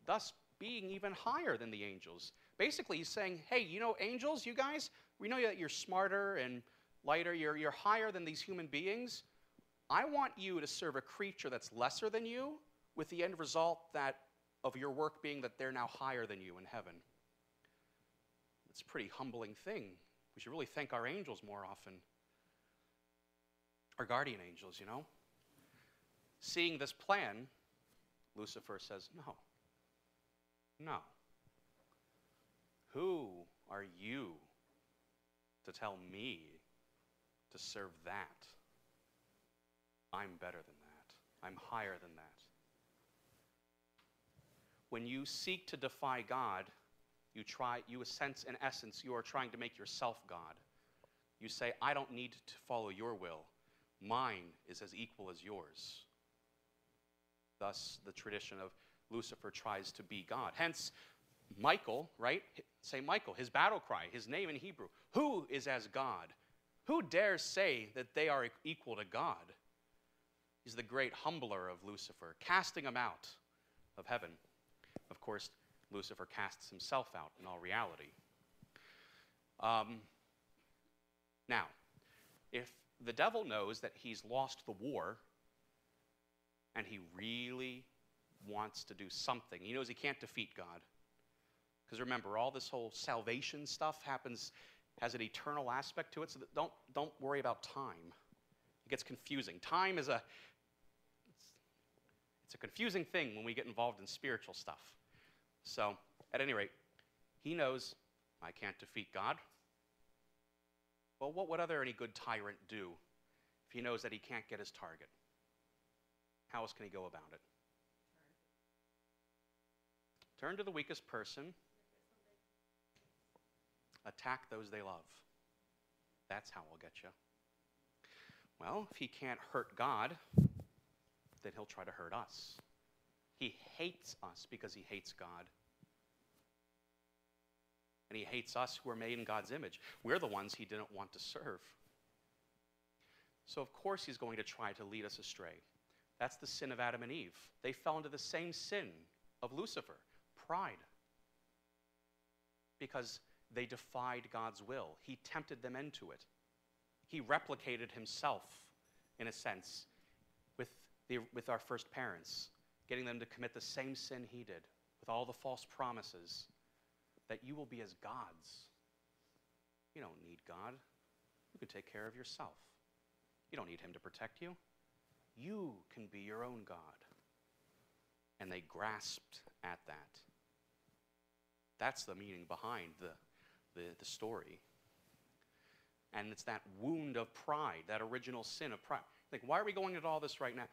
A: thus being even higher than the angels. Basically, he's saying, hey, you know, angels, you guys, we know that you're smarter and lighter, you're, you're higher than these human beings. I want you to serve a creature that's lesser than you, with the end result that of your work being that they're now higher than you in heaven. It's a pretty humbling thing. We should really thank our angels more often. Our guardian angels, you know? Seeing this plan, Lucifer says, No. No. Who are you to tell me to serve that? I'm better than that. I'm higher than that. When you seek to defy God, you try, you sense, in essence, you are trying to make yourself God. You say, I don't need to follow your will. Mine is as equal as yours. Thus, the tradition of Lucifer tries to be God. Hence, Michael, right? Say Michael, his battle cry, his name in Hebrew. Who is as God? Who dares say that they are equal to God? He's the great humbler of Lucifer, casting him out of heaven. Of course, Lucifer casts himself out in all reality. Um, now, if the devil knows that he's lost the war and he really wants to do something, he knows he can't defeat God. Because remember, all this whole salvation stuff happens, has an eternal aspect to it, so don't, don't worry about time. It gets confusing. Time is a, it's, it's a confusing thing when we get involved in spiritual stuff. So, at any rate, he knows I can't defeat God. Well, what would other any good tyrant do if he knows that he can't get his target? How else can he go about it? Turn to the weakest person, attack those they love. That's how we'll get you. Well, if he can't hurt God, then he'll try to hurt us. He hates us because he hates God. And he hates us who are made in God's image. We're the ones he didn't want to serve. So, of course, he's going to try to lead us astray. That's the sin of Adam and Eve. They fell into the same sin of Lucifer pride. Because they defied God's will, he tempted them into it. He replicated himself, in a sense, with, the, with our first parents, getting them to commit the same sin he did, with all the false promises that you will be as gods. You don't need God. You can take care of yourself. You don't need Him to protect you. You can be your own God. And they grasped at that. That's the meaning behind the, the, the story. And it's that wound of pride, that original sin of pride. Like, why are we going into all this right now?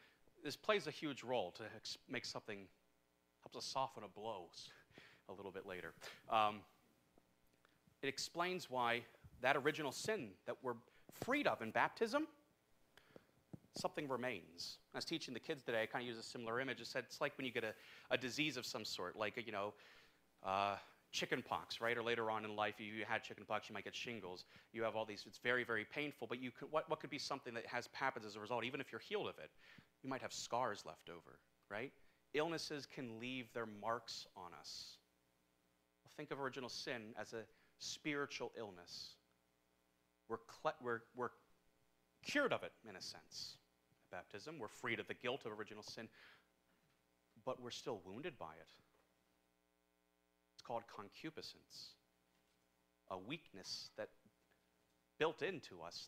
A: This plays a huge role to make something, helps us soften a blow a little bit later. Um, it explains why that original sin that we're freed of in baptism, something remains. I was teaching the kids today, I kind of use a similar image. I said it's like when you get a, a disease of some sort, like, a, you know, uh, chicken pox, right? Or later on in life, if you had chickenpox, you might get shingles. You have all these, it's very, very painful, but you could, what, what could be something that has happens as a result, even if you're healed of it? You might have scars left over, right? Illnesses can leave their marks on us think of original sin as a spiritual illness. We're, we're, we're cured of it, in a sense. At baptism, we're freed of the guilt of original sin, but we're still wounded by it. It's called concupiscence, a weakness that built into us.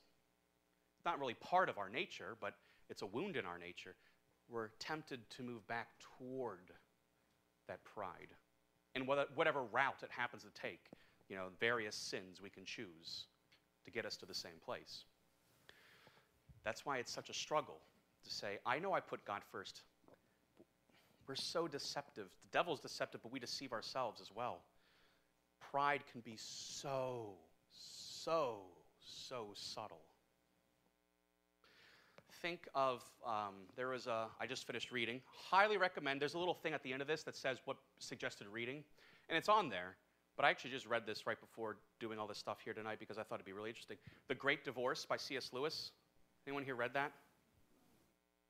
A: It's not really part of our nature, but it's a wound in our nature. We're tempted to move back toward that pride and whatever route it happens to take, you know, various sins we can choose to get us to the same place. That's why it's such a struggle to say, I know I put God first. We're so deceptive. The devil's deceptive, but we deceive ourselves as well. Pride can be so, so, so subtle think of um, there was a, I just finished reading. Highly recommend. There's a little thing at the end of this that says what suggested reading, and it's on there. But I actually just read this right before doing all this stuff here tonight because I thought it'd be really interesting. The Great Divorce by C.S. Lewis. Anyone here read that?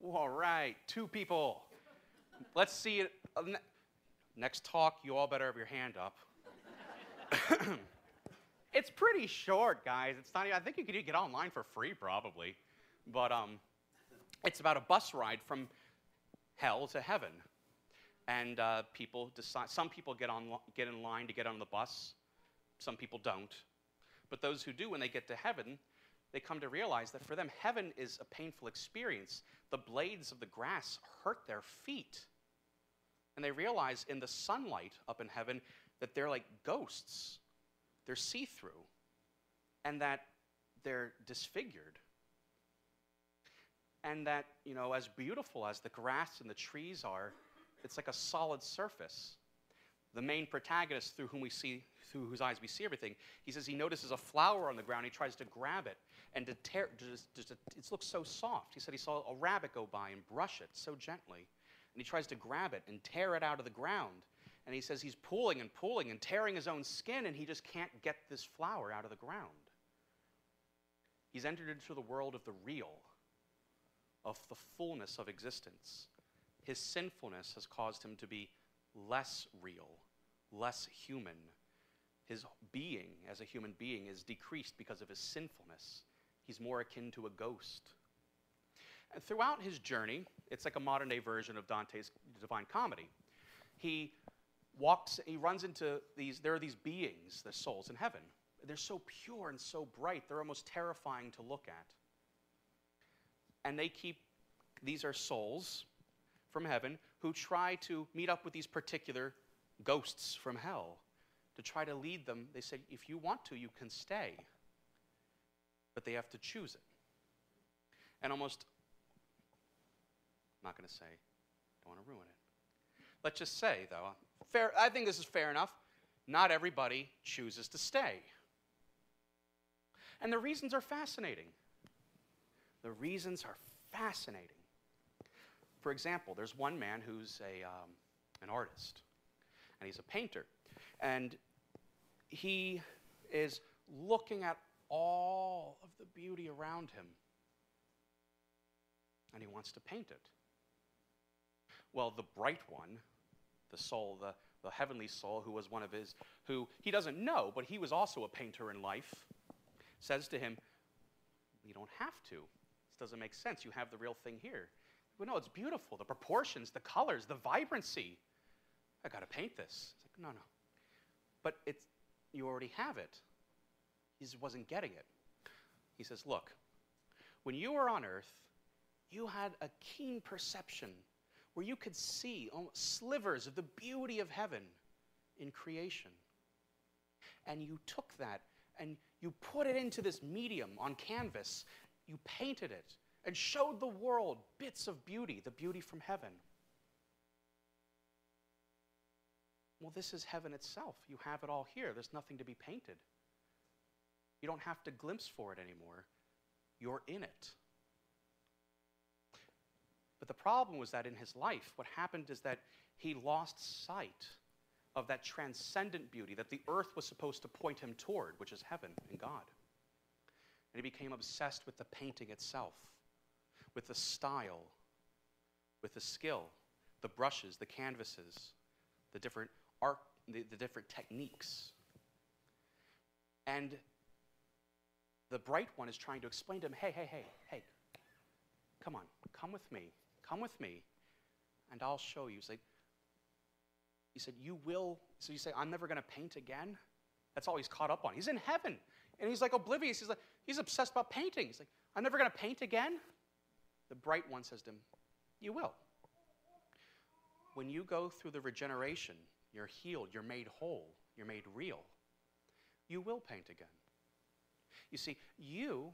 A: All right, two people. Let's see it. Uh, next talk, you all better have your hand up. it's pretty short, guys. It's not. I think you could get online for free, probably. But um, it's about a bus ride from hell to heaven. And uh, people decide, some people get, on, get in line to get on the bus, some people don't. But those who do, when they get to heaven, they come to realize that for them, heaven is a painful experience. The blades of the grass hurt their feet. And they realize in the sunlight up in heaven that they're like ghosts, they're see through, and that they're disfigured and that, you know, as beautiful as the grass and the trees are, it's like a solid surface. The main protagonist through whom we see, through whose eyes we see everything, he says he notices a flower on the ground. He tries to grab it and to tear, just, just, it looks so soft. He said he saw a rabbit go by and brush it so gently. And he tries to grab it and tear it out of the ground. And he says he's pulling and pulling and tearing his own skin, and he just can't get this flower out of the ground. He's entered into the world of the real, of the fullness of existence. His sinfulness has caused him to be less real, less human. His being as a human being is decreased because of his sinfulness. He's more akin to a ghost. And throughout his journey, it's like a modern day version of Dante's Divine Comedy. He walks, he runs into these, there are these beings, the souls in heaven. They're so pure and so bright, they're almost terrifying to look at. And they keep, these are souls from heaven who try to meet up with these particular ghosts from hell to try to lead them. They say, if you want to, you can stay. But they have to choose it. And almost, I'm not going to say, don't want to ruin it. Let's just say, though, fair, I think this is fair enough. Not everybody chooses to stay. And the reasons are fascinating. The reasons are fascinating. For example, there's one man who's a, um, an artist, and he's a painter. And he is looking at all of the beauty around him, and he wants to paint it. Well, the bright one, the soul, the, the heavenly soul, who was one of his, who he doesn't know, but he was also a painter in life, says to him, You don't have to. This doesn't make sense. You have the real thing here. Well, no, it's beautiful. The proportions, the colors, the vibrancy. I got to paint this. It's like, no, no. But it's, you already have it. He just wasn't getting it. He says, Look, when you were on earth, you had a keen perception where you could see slivers of the beauty of heaven in creation. And you took that and you put it into this medium on canvas, you painted it and showed the world bits of beauty, the beauty from heaven. Well, this is heaven itself. You have it all here. There's nothing to be painted. You don't have to glimpse for it anymore. You're in it. But the problem was that in his life, what happened is that he lost sight of that transcendent beauty that the earth was supposed to point him toward, which is heaven and God. And he became obsessed with the painting itself, with the style, with the skill, the brushes, the canvases, the different the, the different techniques. And the bright one is trying to explain to him, hey, hey, hey, hey, come on, come with me, come with me, and I'll show you. He's like, he said, You will. So you say, I'm never going to paint again? That's all he's caught up on. He's in heaven. And he's like oblivious. He's like, he's obsessed about painting. He's like, I'm never going to paint again? The bright one says to him, You will. When you go through the regeneration, you're healed, you're made whole, you're made real, you will paint again. You see, you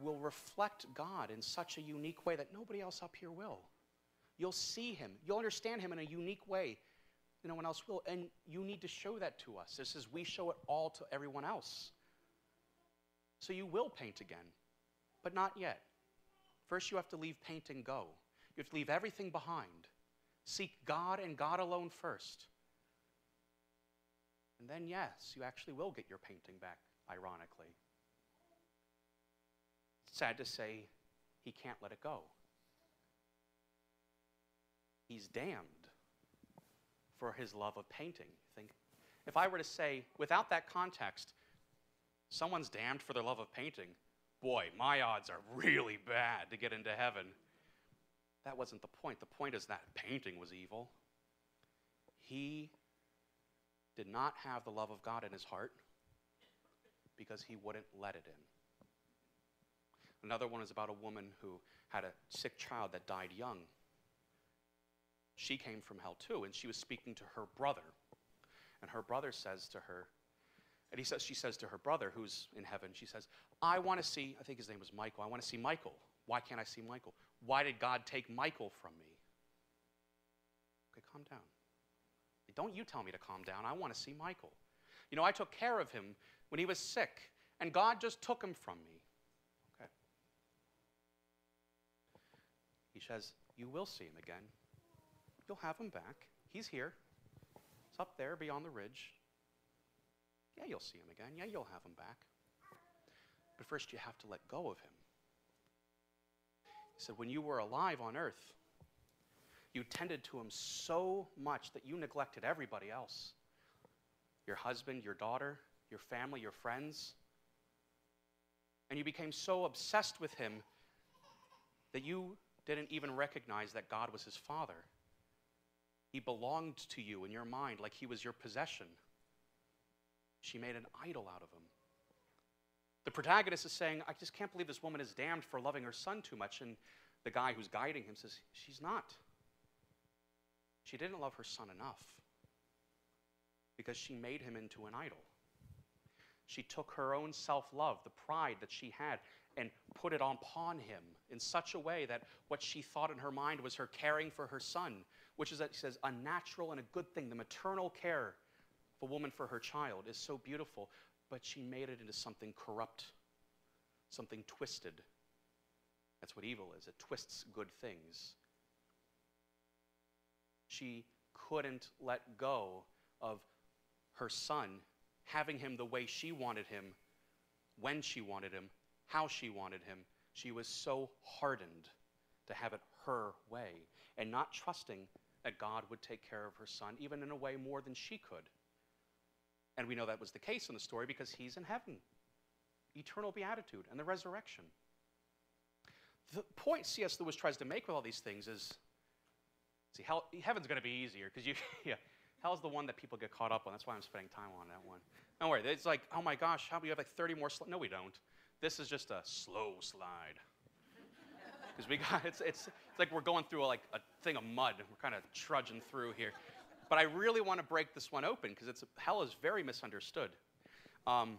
A: will reflect God in such a unique way that nobody else up here will. You'll see him. You'll understand him in a unique way no one else will. And you need to show that to us. This is we show it all to everyone else. So you will paint again, but not yet. First, you have to leave paint and go. You have to leave everything behind. Seek God and God alone first. And then, yes, you actually will get your painting back, ironically. Sad to say, he can't let it go he's damned for his love of painting. Think, if I were to say, without that context, someone's damned for their love of painting, boy, my odds are really bad to get into heaven. That wasn't the point. The point is that painting was evil. He did not have the love of God in his heart because he wouldn't let it in. Another one is about a woman who had a sick child that died young she came from hell too, and she was speaking to her brother. And her brother says to her, and he says, she says to her brother who's in heaven, she says, I want to see, I think his name was Michael, I want to see Michael. Why can't I see Michael? Why did God take Michael from me? Okay, calm down. Don't you tell me to calm down. I want to see Michael. You know, I took care of him when he was sick, and God just took him from me. Okay. He says, You will see him again. You'll have him back. He's here. It's up there beyond the ridge. Yeah, you'll see him again. Yeah, you'll have him back. But first, you have to let go of him. He said, When you were alive on earth, you tended to him so much that you neglected everybody else your husband, your daughter, your family, your friends. And you became so obsessed with him that you didn't even recognize that God was his father. He belonged to you in your mind like he was your possession. She made an idol out of him. The protagonist is saying, I just can't believe this woman is damned for loving her son too much. And the guy who's guiding him says, She's not. She didn't love her son enough because she made him into an idol. She took her own self love, the pride that she had, and put it upon him in such a way that what she thought in her mind was her caring for her son, which is that she says a natural and a good thing. The maternal care of a woman for her child is so beautiful, but she made it into something corrupt, something twisted. That's what evil is it twists good things. She couldn't let go of her son, having him the way she wanted him, when she wanted him, how she wanted him. She was so hardened to have it her way and not trusting that God would take care of her son, even in a way more than she could. And we know that was the case in the story because he's in heaven, eternal beatitude, and the resurrection. The point C.S. Lewis tries to make with all these things is see, hell, heaven's going to be easier because you, yeah, hell's the one that people get caught up on. That's why I'm spending time on that one. Don't worry, it's like, oh my gosh, how we have like 30 more slides? No, we don't. This is just a slow slide. Because we got, it's, it's, it's like we're going through a, like a thing of mud. We're kind of trudging through here. But I really want to break this one open because it's hell is very misunderstood. Um,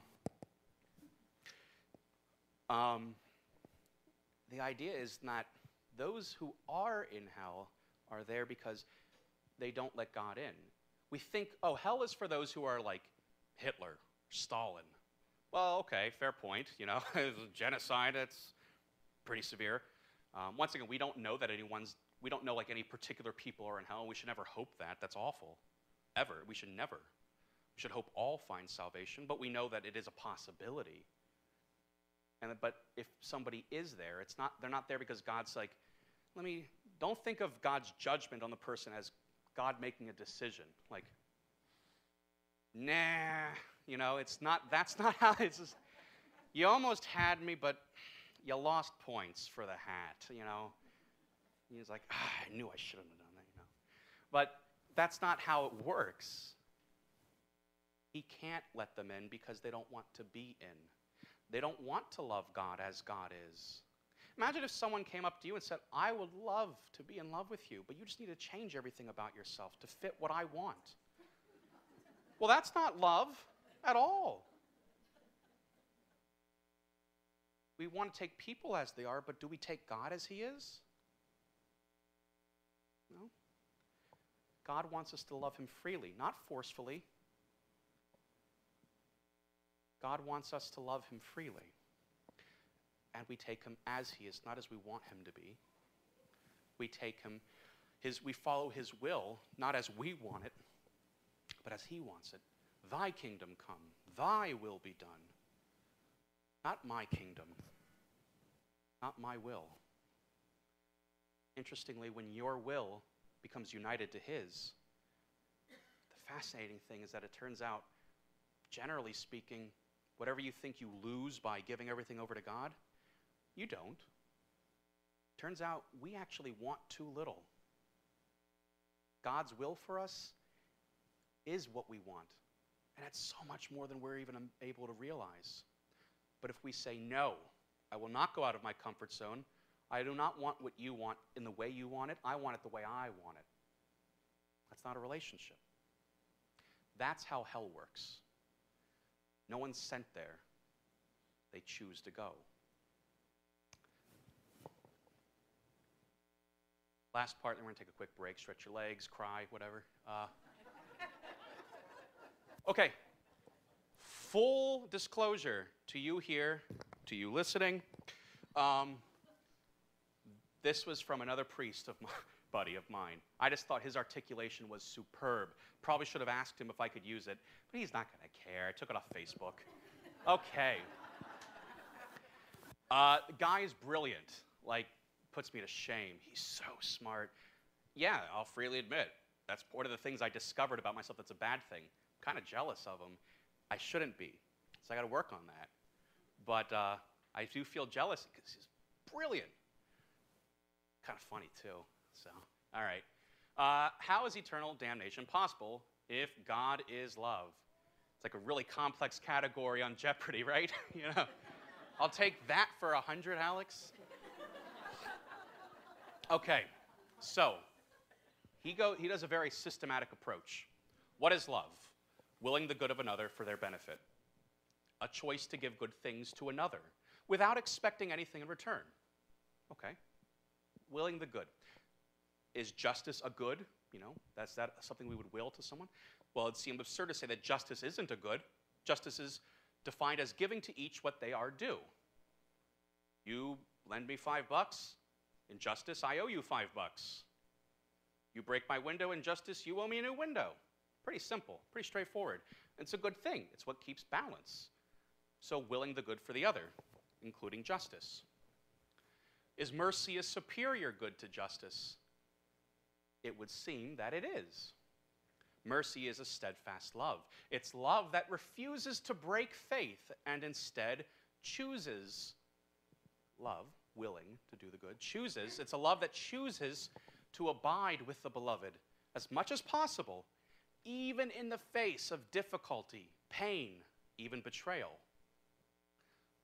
A: um, the idea is that those who are in hell are there because they don't let God in. We think, oh, hell is for those who are like Hitler, Stalin. Well, okay, fair point. You know, genocide, it's pretty severe. Um, once again, we don't know that anyone's, we don't know like any particular people are in hell. We should never hope that. That's awful. Ever. We should never. We should hope all find salvation, but we know that it is a possibility. And, but if somebody is there, it's not, they're not there because God's like, let me, don't think of God's judgment on the person as God making a decision. Like, nah, you know, it's not, that's not how it's, just, you almost had me, but you lost points for the hat, you know. He's like, ah, I knew I shouldn't have done that, you know. But that's not how it works. He can't let them in because they don't want to be in. They don't want to love God as God is. Imagine if someone came up to you and said, I would love to be in love with you, but you just need to change everything about yourself to fit what I want. well, that's not love at all. We want to take people as they are, but do we take God as He is? No. God wants us to love Him freely, not forcefully. God wants us to love Him freely. And we take Him as He is, not as we want Him to be. We take Him, his, we follow His will, not as we want it, but as He wants it. Thy kingdom come, Thy will be done. Not my kingdom, not my will. Interestingly, when your will becomes united to His, the fascinating thing is that it turns out, generally speaking, whatever you think you lose by giving everything over to God, you don't. Turns out we actually want too little. God's will for us is what we want. And it's so much more than we're even um, able to realize. But if we say, no, I will not go out of my comfort zone, I do not want what you want in the way you want it, I want it the way I want it. That's not a relationship. That's how hell works. No one's sent there, they choose to go. Last part, then we're going to take a quick break, stretch your legs, cry, whatever. Uh, okay. Full disclosure to you here, to you listening. Um, this was from another priest of my, buddy of mine. I just thought his articulation was superb. Probably should have asked him if I could use it, but he's not going to care. I took it off Facebook. Okay. Uh, the guy is brilliant. Like, puts me to shame. He's so smart. Yeah, I'll freely admit that's one of the things I discovered about myself that's a bad thing. I'm kind of jealous of him. I shouldn't be. So I got to work on that. But uh, I do feel jealous because he's brilliant. Kind of funny, too. So, all right. Uh, how is eternal damnation possible if God is love? It's like a really complex category on Jeopardy, right? you know, I'll take that for a hundred, Alex. Okay, so he go he does a very systematic approach. What is love? Willing the good of another for their benefit. A choice to give good things to another without expecting anything in return. Okay. Willing the good. Is justice a good? You know, that's that something we would will to someone? Well, it seems absurd to say that justice isn't a good. Justice is defined as giving to each what they are due. You lend me five bucks. In justice, I owe you five bucks. You break my window in justice, you owe me a new window. Pretty simple, pretty straightforward. It's a good thing. It's what keeps balance. So, willing the good for the other, including justice. Is mercy a superior good to justice? It would seem that it is. Mercy is a steadfast love. It's love that refuses to break faith and instead chooses love, willing to do the good, chooses. It's a love that chooses to abide with the beloved as much as possible, even in the face of difficulty, pain, even betrayal.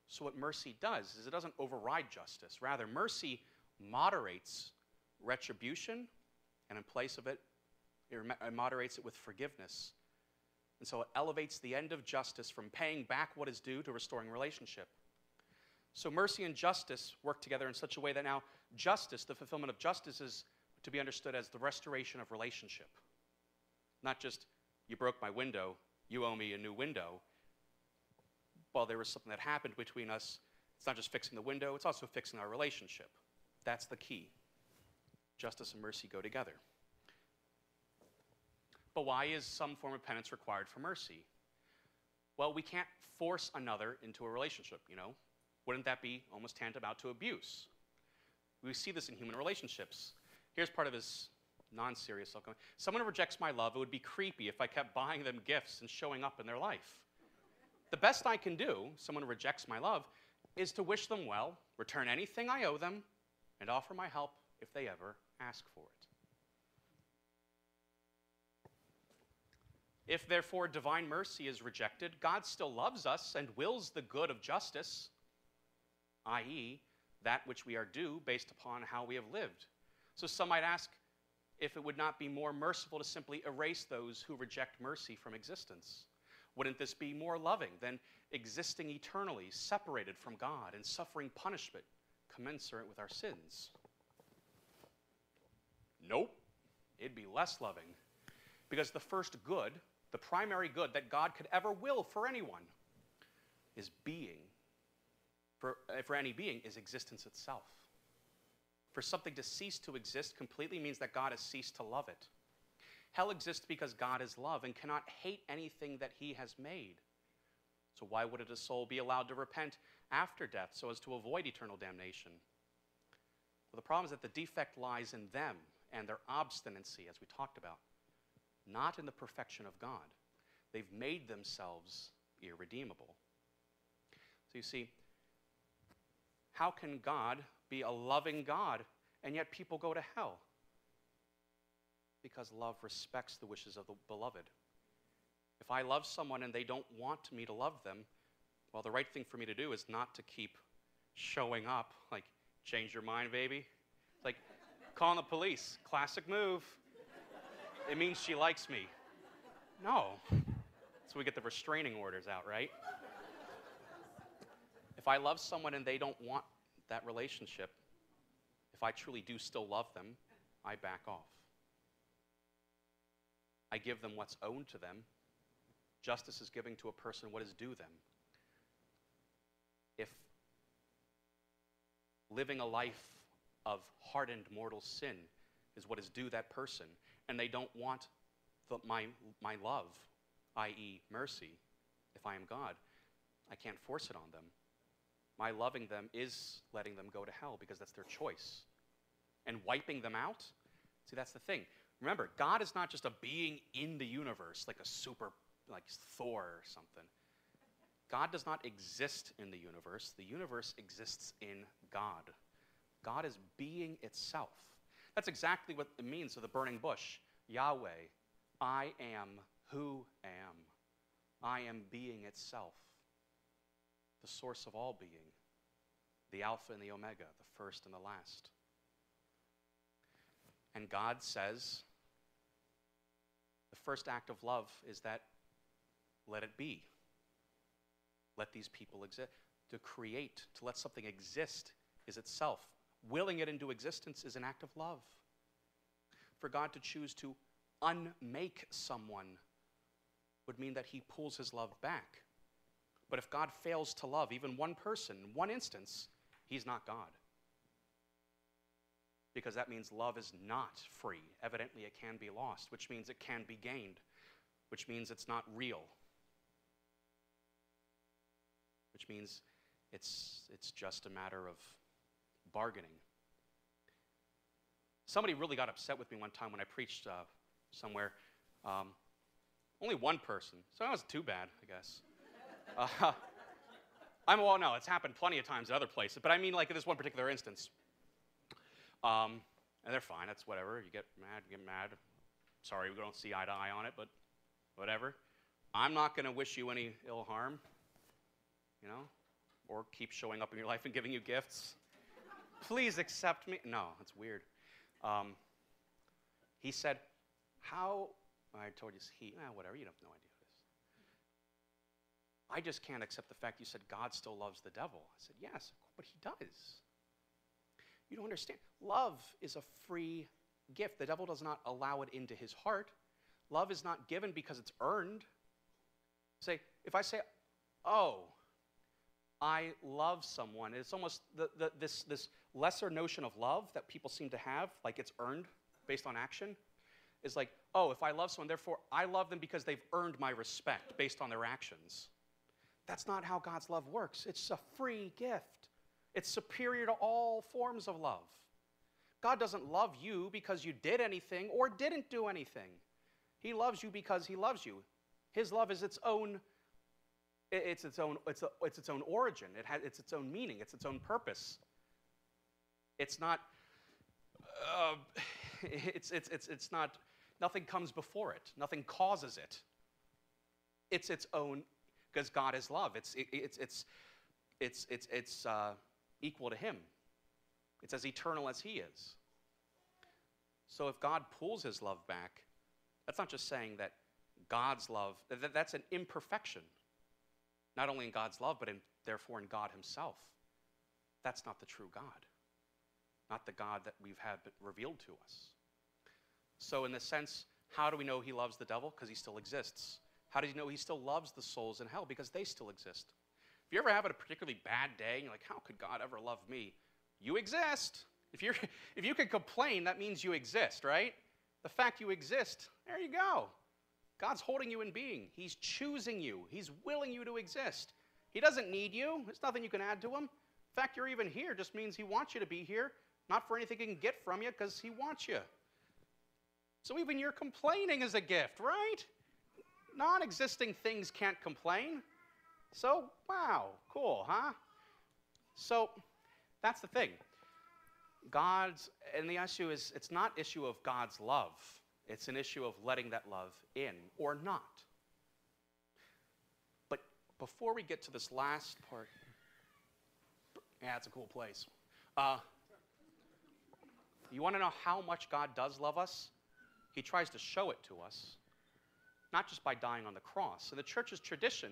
A: So, what mercy does is it doesn't override justice. Rather, mercy moderates retribution, and in place of it, it moderates it with forgiveness. And so it elevates the end of justice from paying back what is due to restoring relationship. So mercy and justice work together in such a way that now justice, the fulfillment of justice, is to be understood as the restoration of relationship. Not just, you broke my window, you owe me a new window. Well, there was something that happened between us. It's not just fixing the window, it's also fixing our relationship. That's the key. Justice and mercy go together. But why is some form of penance required for mercy? Well, we can't force another into a relationship, you know? Wouldn't that be almost tantamount to abuse? We see this in human relationships. Here's part of his non serious self Someone rejects my love, it would be creepy if I kept buying them gifts and showing up in their life. The best I can do, someone rejects my love, is to wish them well, return anything I owe them, and offer my help if they ever ask for it. If therefore divine mercy is rejected, God still loves us and wills the good of justice, i.e., that which we are due based upon how we have lived. So some might ask if it would not be more merciful to simply erase those who reject mercy from existence. Wouldn't this be more loving than existing eternally separated from God and suffering punishment commensurate with our sins? Nope. It'd be less loving. Because the first good the primary good that God could ever will for anyone is being. For, uh, for any being is existence itself. For something to cease to exist completely means that God has ceased to love it. Hell exists because God is love and cannot hate anything that he has made. So, why would a soul be allowed to repent after death so as to avoid eternal damnation? Well, the problem is that the defect lies in them and their obstinacy, as we talked about not in the perfection of God. They've made themselves irredeemable. So you see, how can God be a loving God and yet people go to hell? Because love respects the wishes of the beloved. If I love someone and they don't want me to love them, well, the right thing for me to do is not to keep showing up, like, change your mind, baby. Like, calling the police, classic move it means she likes me. No. So we get the restraining orders out, right? If I love someone and they don't want that relationship, if I truly do still love them, I back off. I give them what's owed to them. Justice is giving to a person what is due them. If living a life of hardened mortal sin is what is due that person, and they don't want the, my, my love, i.e., mercy, if I am God, I can't force it on them. my loving them is letting them go to hell because that's their choice. And wiping them out, see, that's the thing. Remember, God is not just a being in the universe, like a super, like Thor or something. God does not exist in the universe, the universe exists in God. God is being itself. That's exactly what it means of the burning bush Yahweh, I am who am. I am being itself, the source of all being, the Alpha and the Omega, the first and the last. And God says, first act of love is that let it be. Let these people exist. To create, to let something exist, is itself. Willing it into existence is an act of love. For God to choose to unmake someone would mean that he pulls his love back. But if God fails to love even one person, one instance, he's not God. Because that means love is not free. Evidently, it can be lost, which means it can be gained, which means it's not real, which means it's, it's just a matter of bargaining. Somebody really got upset with me one time when I preached uh, somewhere. Um, only one person, so that wasn't too bad, I guess. Uh, I'm well, no, it's happened plenty of times at other places, but I mean, like in this one particular instance. Um, and they're fine. That's whatever. You get mad, you get mad. Sorry, we don't see eye to eye on it, but whatever. I'm not going to wish you any ill harm, you know, or keep showing up in your life and giving you gifts. Please accept me. No, that's weird. Um, he said, How, I told you, he, eh, whatever, you have no idea this. I just can't accept the fact you said God still loves the devil. I said, Yes, but he does. You don't understand. Love is a free gift. The devil does not allow it into his heart. Love is not given because it's earned. Say, if I say, oh, I love someone, it's almost the, the, this, this lesser notion of love that people seem to have, like it's earned based on action, is like, oh, if I love someone, therefore I love them because they've earned my respect based on their actions. That's not how God's love works. It's a free gift. It's superior to all forms of love. God doesn't love you because you did anything or didn't do anything. He loves you because he loves you. His love is its own it's its own it's, a, it's its own origin. It has it's its own meaning, it's its own purpose. It's not uh, it's, it's, it's, it's not nothing comes before it. Nothing causes it. It's its own because God is love. It's it, it's it's it's it's it's uh, equal to Him. It's as eternal as He is. So if God pulls His love back, that's not just saying that God's love, that, that's an imperfection. Not only in God's love, but in, therefore in God Himself. That's not the true God. Not the God that we've had revealed to us. So, in this sense, how do we know He loves the devil? Because He still exists. How do you know He still loves the souls in hell? Because they still exist. You're ever having a particularly bad day and you're like, how could God ever love me? You exist. If, you're, if you can complain, that means you exist, right? The fact you exist, there you go. God's holding you in being. He's choosing you. He's willing you to exist. He doesn't need you. There's nothing you can add to him. In fact, you're even here just means he wants you to be here, not for anything he can get from you, because he wants you. So even your complaining is a gift, right? Non existing things can't complain. So, wow, cool, huh? So, that's the thing. God's, and the issue is, it's not issue of God's love. It's an issue of letting that love in or not. But before we get to this last part, yeah, it's a cool place. Uh, you want to know how much God does love us? He tries to show it to us, not just by dying on the cross. In the church's tradition,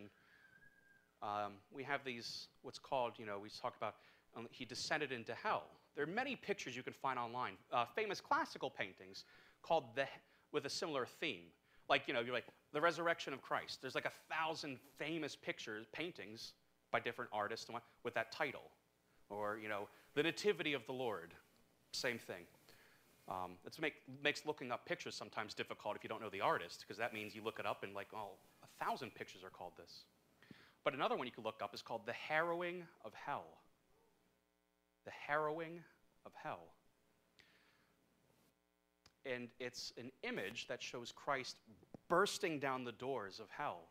A: um, we have these, what's called, you know, we talk about um, he descended into hell. There are many pictures you can find online, uh, famous classical paintings called the, with a similar theme. Like, you know, you're like, the resurrection of Christ. There's like a thousand famous pictures, paintings by different artists with that title. Or, you know, the nativity of the Lord. Same thing. Um, it make, makes looking up pictures sometimes difficult if you don't know the artist, because that means you look it up and like, oh, a thousand pictures are called this. But another one you could look up is called The Harrowing of Hell. The Harrowing of Hell. And it's an image that shows Christ bursting down the doors of hell,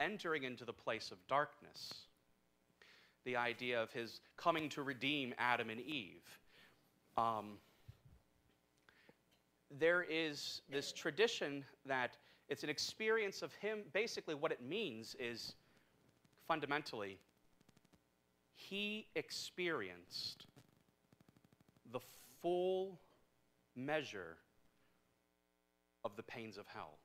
A: entering into the place of darkness. The idea of his coming to redeem Adam and Eve. Um, there is this tradition that it's an experience of him. Basically, what it means is fundamentally, he experienced the full measure of the pains of hell,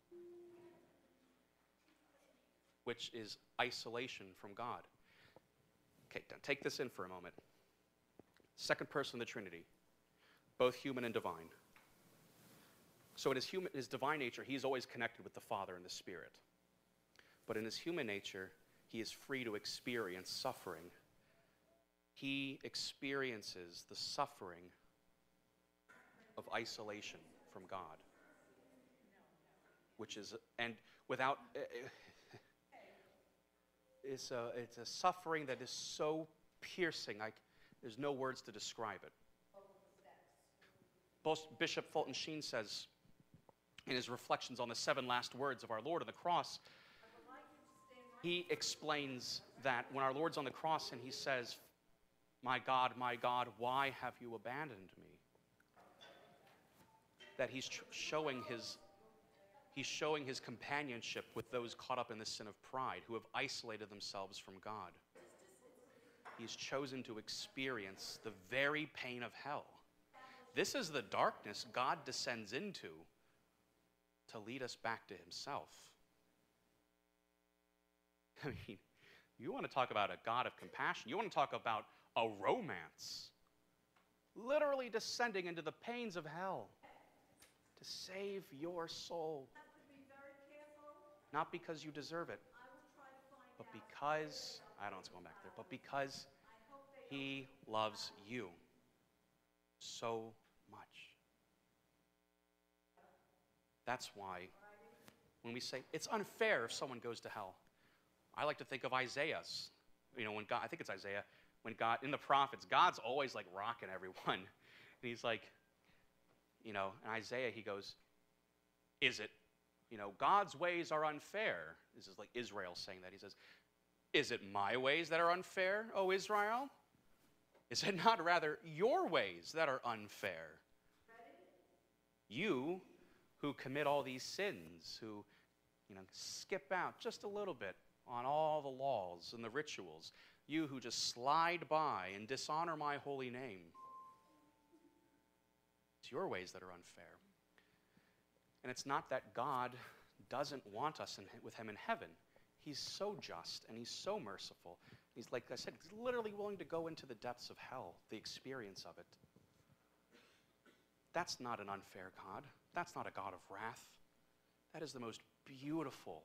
A: which is isolation from God. Okay, take this in for a moment. Second person of the Trinity, both human and divine. So in his, human, his divine nature, he's always connected with the Father and the Spirit. But in his human nature, he is free to experience suffering. He experiences the suffering of isolation from God, which is, and without, it's, a, it's a suffering that is so piercing, I, there's no words to describe it. Bishop Fulton Sheen says in his reflections on the seven last words of our Lord on the cross, he explains that when our Lord's on the cross and he says, My God, my God, why have you abandoned me? That he's showing his he's showing his companionship with those caught up in the sin of pride who have isolated themselves from God. He's chosen to experience the very pain of hell. This is the darkness God descends into to lead us back to himself. I mean, you want to talk about a God of compassion. You want to talk about a romance. Literally descending into the pains of hell to save your soul. Not because you deserve it, but because, I don't know what's going back there, but because He loves you so much. That's why when we say it's unfair if someone goes to hell, I like to think of Isaiah's. You know, when God, I think it's Isaiah, when God, in the prophets, God's always like rocking everyone. And he's like, you know, in Isaiah, he goes, Is it? You know, God's ways are unfair. This is like Israel saying that. He says, Is it my ways that are unfair, O Israel? Is it not rather your ways that are unfair? You who commit all these sins, who, you know, skip out just a little bit on all the laws and the rituals, you who just slide by and dishonor my holy name. It's your ways that are unfair. And it's not that God doesn't want us in, with Him in heaven. He's so just and He's so merciful. He's, like I said, He's literally willing to go into the depths of hell, the experience of it. That's not an unfair God. That's not a God of wrath. That is the most beautiful,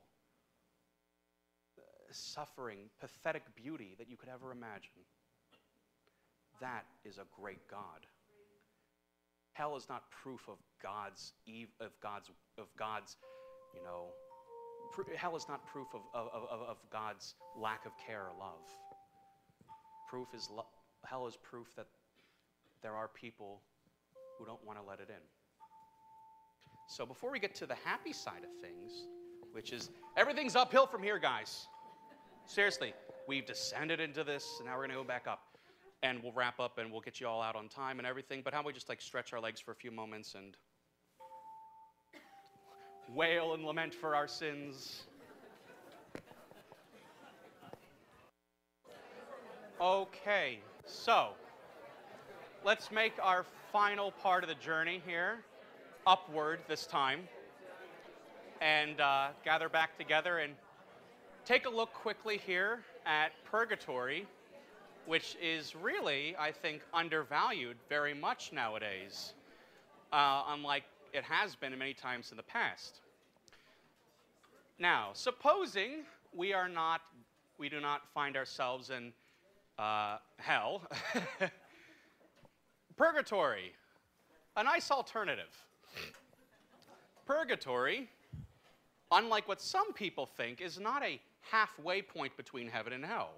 A: suffering, pathetic beauty that you could ever imagine. That is a great God. Hell is not proof of God's of God's of God's, you know, hell is not proof of, of, of, of God's lack of care or love. Proof is lo- hell is proof that there are people who don't want to let it in. So before we get to the happy side of things, which is everything's uphill from here, guys. Seriously, we've descended into this, and now we're going to go back up and we'll wrap up and we'll get you all out on time and everything. But how about we just like stretch our legs for a few moments and wail and lament for our sins? Okay, so let's make our final part of the journey here, upward this time, and uh, gather back together and take a look quickly here at purgatory which is really, I think, undervalued very much nowadays, uh, unlike it has been many times in the past. Now, supposing we are not, we do not find ourselves in uh, hell, purgatory, a nice alternative. Purgatory, unlike what some people think, is not a halfway point between heaven and hell.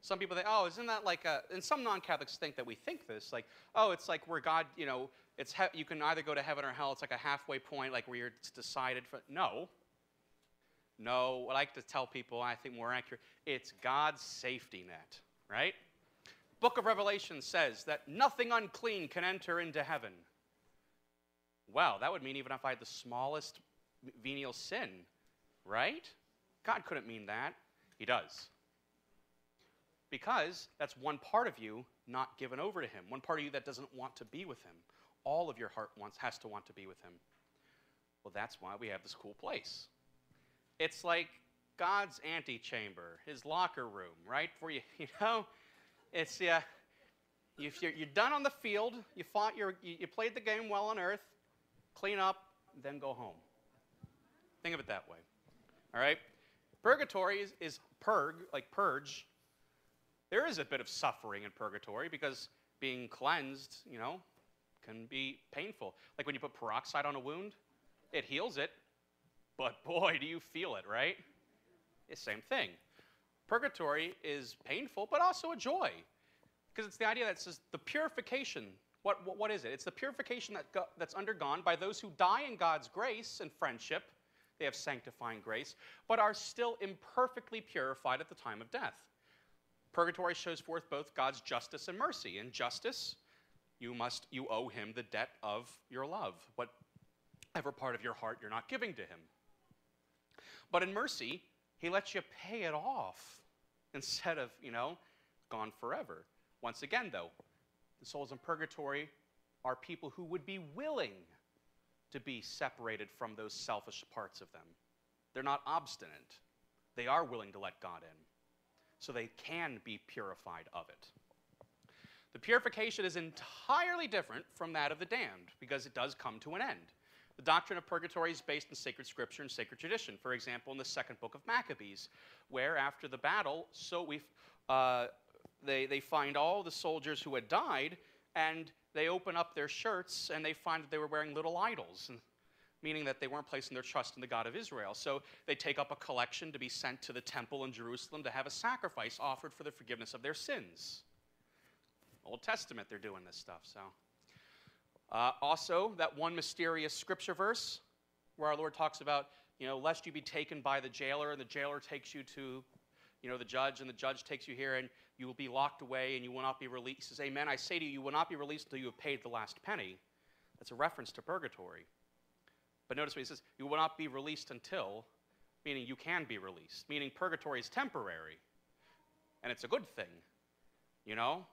A: Some people think, oh, isn't that like a, and some non Catholics think that we think this, like, oh, it's like where God, you know, it's you can either go to heaven or hell. It's like a halfway point, like where you're it's decided for. No. No, I like to tell people, I think more accurate, it's God's safety net, right? Book of Revelation says that nothing unclean can enter into heaven. Well, that would mean even if I had the smallest venial sin, right? God couldn't mean that. He does. Because that's one part of you not given over to Him, one part of you that doesn't want to be with Him. All of your heart wants, has to want to be with Him. Well, that's why we have this cool place. It's like God's antechamber, His locker room, right? For you, you know, it's yeah. If you're, you're done on the field, you fought your, you, you played the game well on earth, clean up, then go home. Think of it that way. All right? Purgatory is, is purg, like purge. There is a bit of suffering in purgatory because being cleansed, you know, can be painful. Like when you put peroxide on a wound, it heals it, but boy, do you feel it, right? It's the same thing. Purgatory is painful, but also a joy. Because it's the idea that says the purification. What, what, what is it? It's the purification that go, that's undergone by those who die in God's grace and friendship. They have sanctifying grace, but are still imperfectly purified at the time of death. Purgatory shows forth both God's justice and mercy. In justice, you must you owe him the debt of your love, whatever part of your heart you're not giving to him. But in mercy, he lets you pay it off instead of, you know, gone forever. Once again, though, the souls in purgatory are people who would be willing to be separated from those selfish parts of them. They're not obstinate. They are willing to let God in. So they can be purified of it. The purification is entirely different from that of the damned because it does come to an end. The doctrine of purgatory is based in sacred scripture and sacred tradition. For example, in the second book of Maccabees, where after the battle, so we, uh, they, they find all the soldiers who had died, and they open up their shirts and they find that they were wearing little idols, meaning that they weren't placing their trust in the God of Israel. So they take up a collection to be sent to the temple in Jerusalem to have a sacrifice offered for the forgiveness of their sins. Old Testament, they're doing this stuff. So, uh, also that one mysterious scripture verse where our Lord talks about, you know, lest you be taken by the jailer, and the jailer takes you to, you know, the judge, and the judge takes you here, and you will be locked away, and you will not be released. He says, Amen. I say to you, you will not be released until you have paid the last penny. That's a reference to purgatory. But notice what he says, you will not be released until, meaning you can be released, meaning purgatory is temporary, and it's a good thing, you know.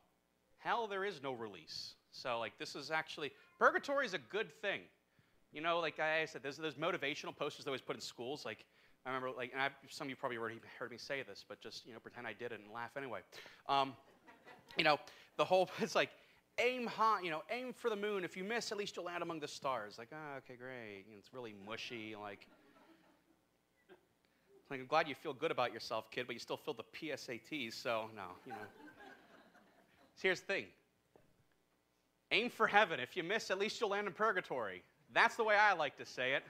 A: Hell, there is no release. So, like, this is actually, purgatory is a good thing. You know, like I said, there's those motivational posters that always put in schools. Like, I remember, like, and I, some of you probably already heard me say this, but just, you know, pretend I did it and laugh anyway. Um, you know, the whole, it's like, aim high, you know, aim for the moon. If you miss, at least you'll land among the stars. Like, oh, okay, great. And it's really mushy. Like, like, I'm glad you feel good about yourself, kid, but you still feel the PSATs, so no, you know. So here's the thing aim for heaven. If you miss, at least you'll land in purgatory. That's the way I like to say it.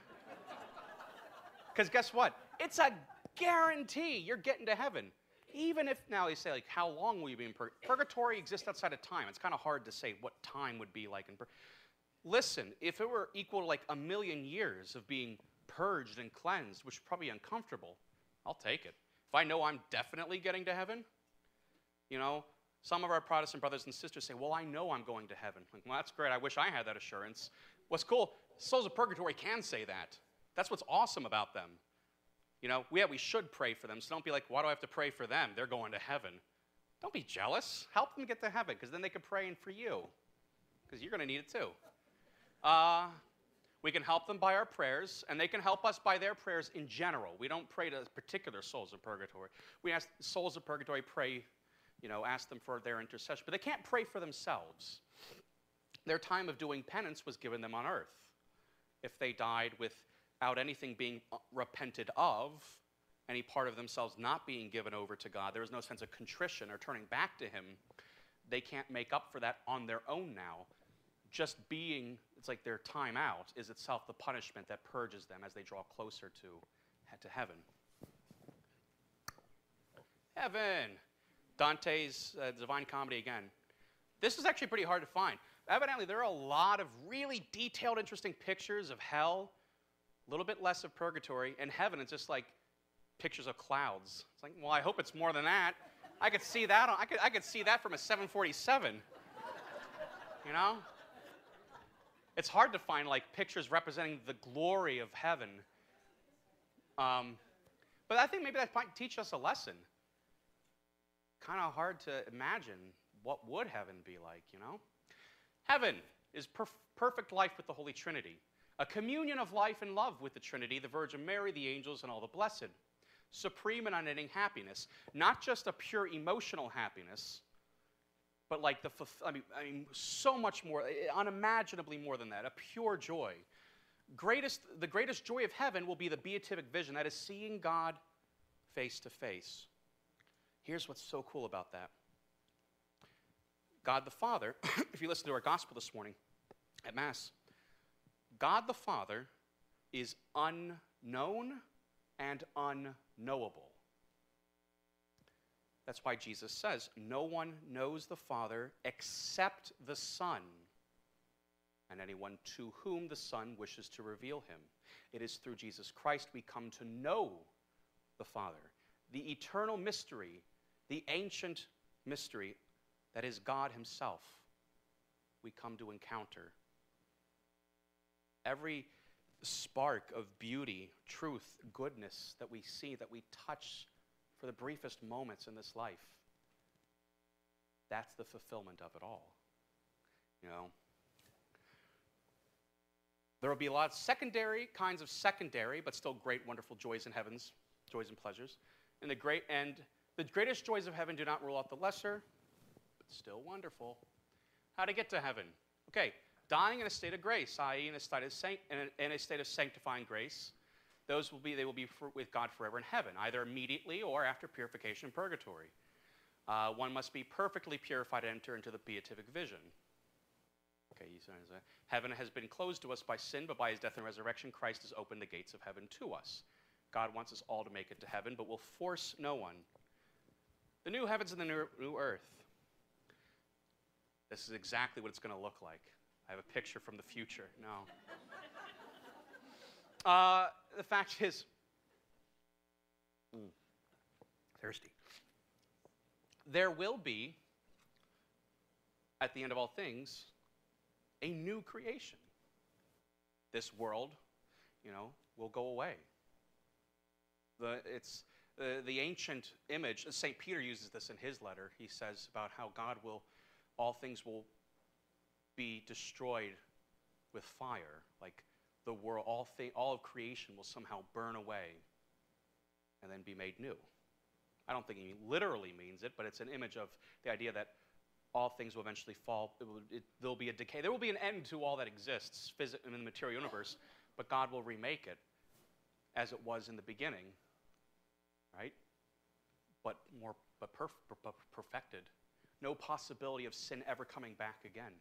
A: Because guess what? It's a guarantee you're getting to heaven. Even if now they say, like, how long will you be in purgatory? Purgatory exists outside of time. It's kind of hard to say what time would be like in purgatory. Listen, if it were equal to like a million years of being purged and cleansed, which is probably uncomfortable, I'll take it. If I know I'm definitely getting to heaven, you know, some of our Protestant brothers and sisters say, Well, I know I'm going to heaven. Like, well, that's great. I wish I had that assurance. What's cool, souls of purgatory can say that. That's what's awesome about them. You know, yeah, we should pray for them. So don't be like, Why do I have to pray for them? They're going to heaven. Don't be jealous. Help them get to heaven because then they can pray in for you because you're going to need it too. Uh, we can help them by our prayers, and they can help us by their prayers in general. We don't pray to particular souls of purgatory. We ask souls of purgatory pray you know, ask them for their intercession. But they can't pray for themselves. Their time of doing penance was given them on earth. If they died without anything being uh, repented of, any part of themselves not being given over to God, there is no sense of contrition or turning back to Him. They can't make up for that on their own now. Just being, it's like their time out, is itself the punishment that purges them as they draw closer to, to heaven. Heaven. Dante's uh, Divine Comedy again. This is actually pretty hard to find. Evidently, there are a lot of really detailed, interesting pictures of hell, a little bit less of purgatory, and heaven. It's just like pictures of clouds. It's like, well, I hope it's more than that. I could see that. On, I could, I could see that from a 747. You know? It's hard to find like pictures representing the glory of heaven. Um, but I think maybe that might teach us a lesson. Kind of hard to imagine what would heaven be like, you know? Heaven is perf- perfect life with the Holy Trinity, a communion of life and love with the Trinity, the Virgin Mary, the angels, and all the blessed. Supreme and unending happiness, not just a pure emotional happiness, but like the, I mean, I mean, so much more, eh, unimaginably more than that, a pure joy. Greatest, the greatest joy of heaven will be the beatific vision, that is seeing God face to face. Here's what's so cool about that God the Father, if you listen to our gospel this morning at Mass, God the Father is unknown and unknowable. That's why Jesus says, No one knows the Father except the Son, and anyone to whom the Son wishes to reveal him. It is through Jesus Christ we come to know the Father, the eternal mystery, the ancient mystery that is God Himself. We come to encounter. Every spark of beauty, truth, goodness that we see, that we touch for the briefest moments in this life, that's the fulfillment of it all. You know? There will be a lot of secondary kinds of secondary, but still great, wonderful joys in heavens, joys and pleasures. And the great and the greatest joys of heaven do not rule out the lesser, but still wonderful. How to get to heaven? Okay, dying in a state of grace, i.e., in a state of sanct- in, a, in a state of sanctifying grace. Those will be they will be for, with God forever in heaven, either immediately or after purification in purgatory. Uh, one must be perfectly purified to enter into the beatific vision. Okay, heaven has been closed to us by sin, but by his death and resurrection, Christ has opened the gates of heaven to us. God wants us all to make it to heaven, but will force no one. The new heavens and the new, new earth. This is exactly what it's going to look like. I have a picture from the future. No. Uh, the fact is, mm, thirsty. There will be, at the end of all things, a new creation. This world, you know, will go away. The, it's the, the ancient image, St. Peter uses this in his letter. He says about how God will, all things will be destroyed with fire. Like the world, all, thi- all of creation will somehow burn away and then be made new. I don't think he literally means it, but it's an image of the idea that all things will eventually fall. It will, it, there'll be a decay. There will be an end to all that exists phys- in the material universe, but God will remake it as it was in the beginning, right? But more, but perf- per- perfected. No possibility of sin ever coming back again.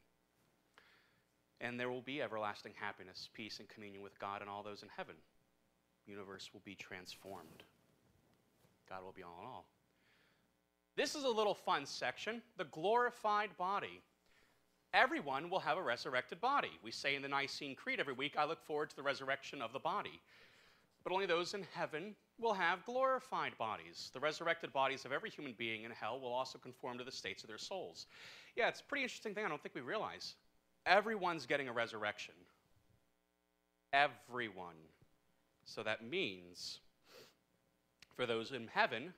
A: And there will be everlasting happiness, peace, and communion with God and all those in heaven. Universe will be transformed. God will be all in all. This is a little fun section the glorified body. Everyone will have a resurrected body. We say in the Nicene Creed every week, I look forward to the resurrection of the body. But only those in heaven will have glorified bodies. The resurrected bodies of every human being in hell will also conform to the states of their souls. Yeah, it's a pretty interesting thing I don't think we realize. Everyone's getting a resurrection. Everyone. So that means for those in heaven,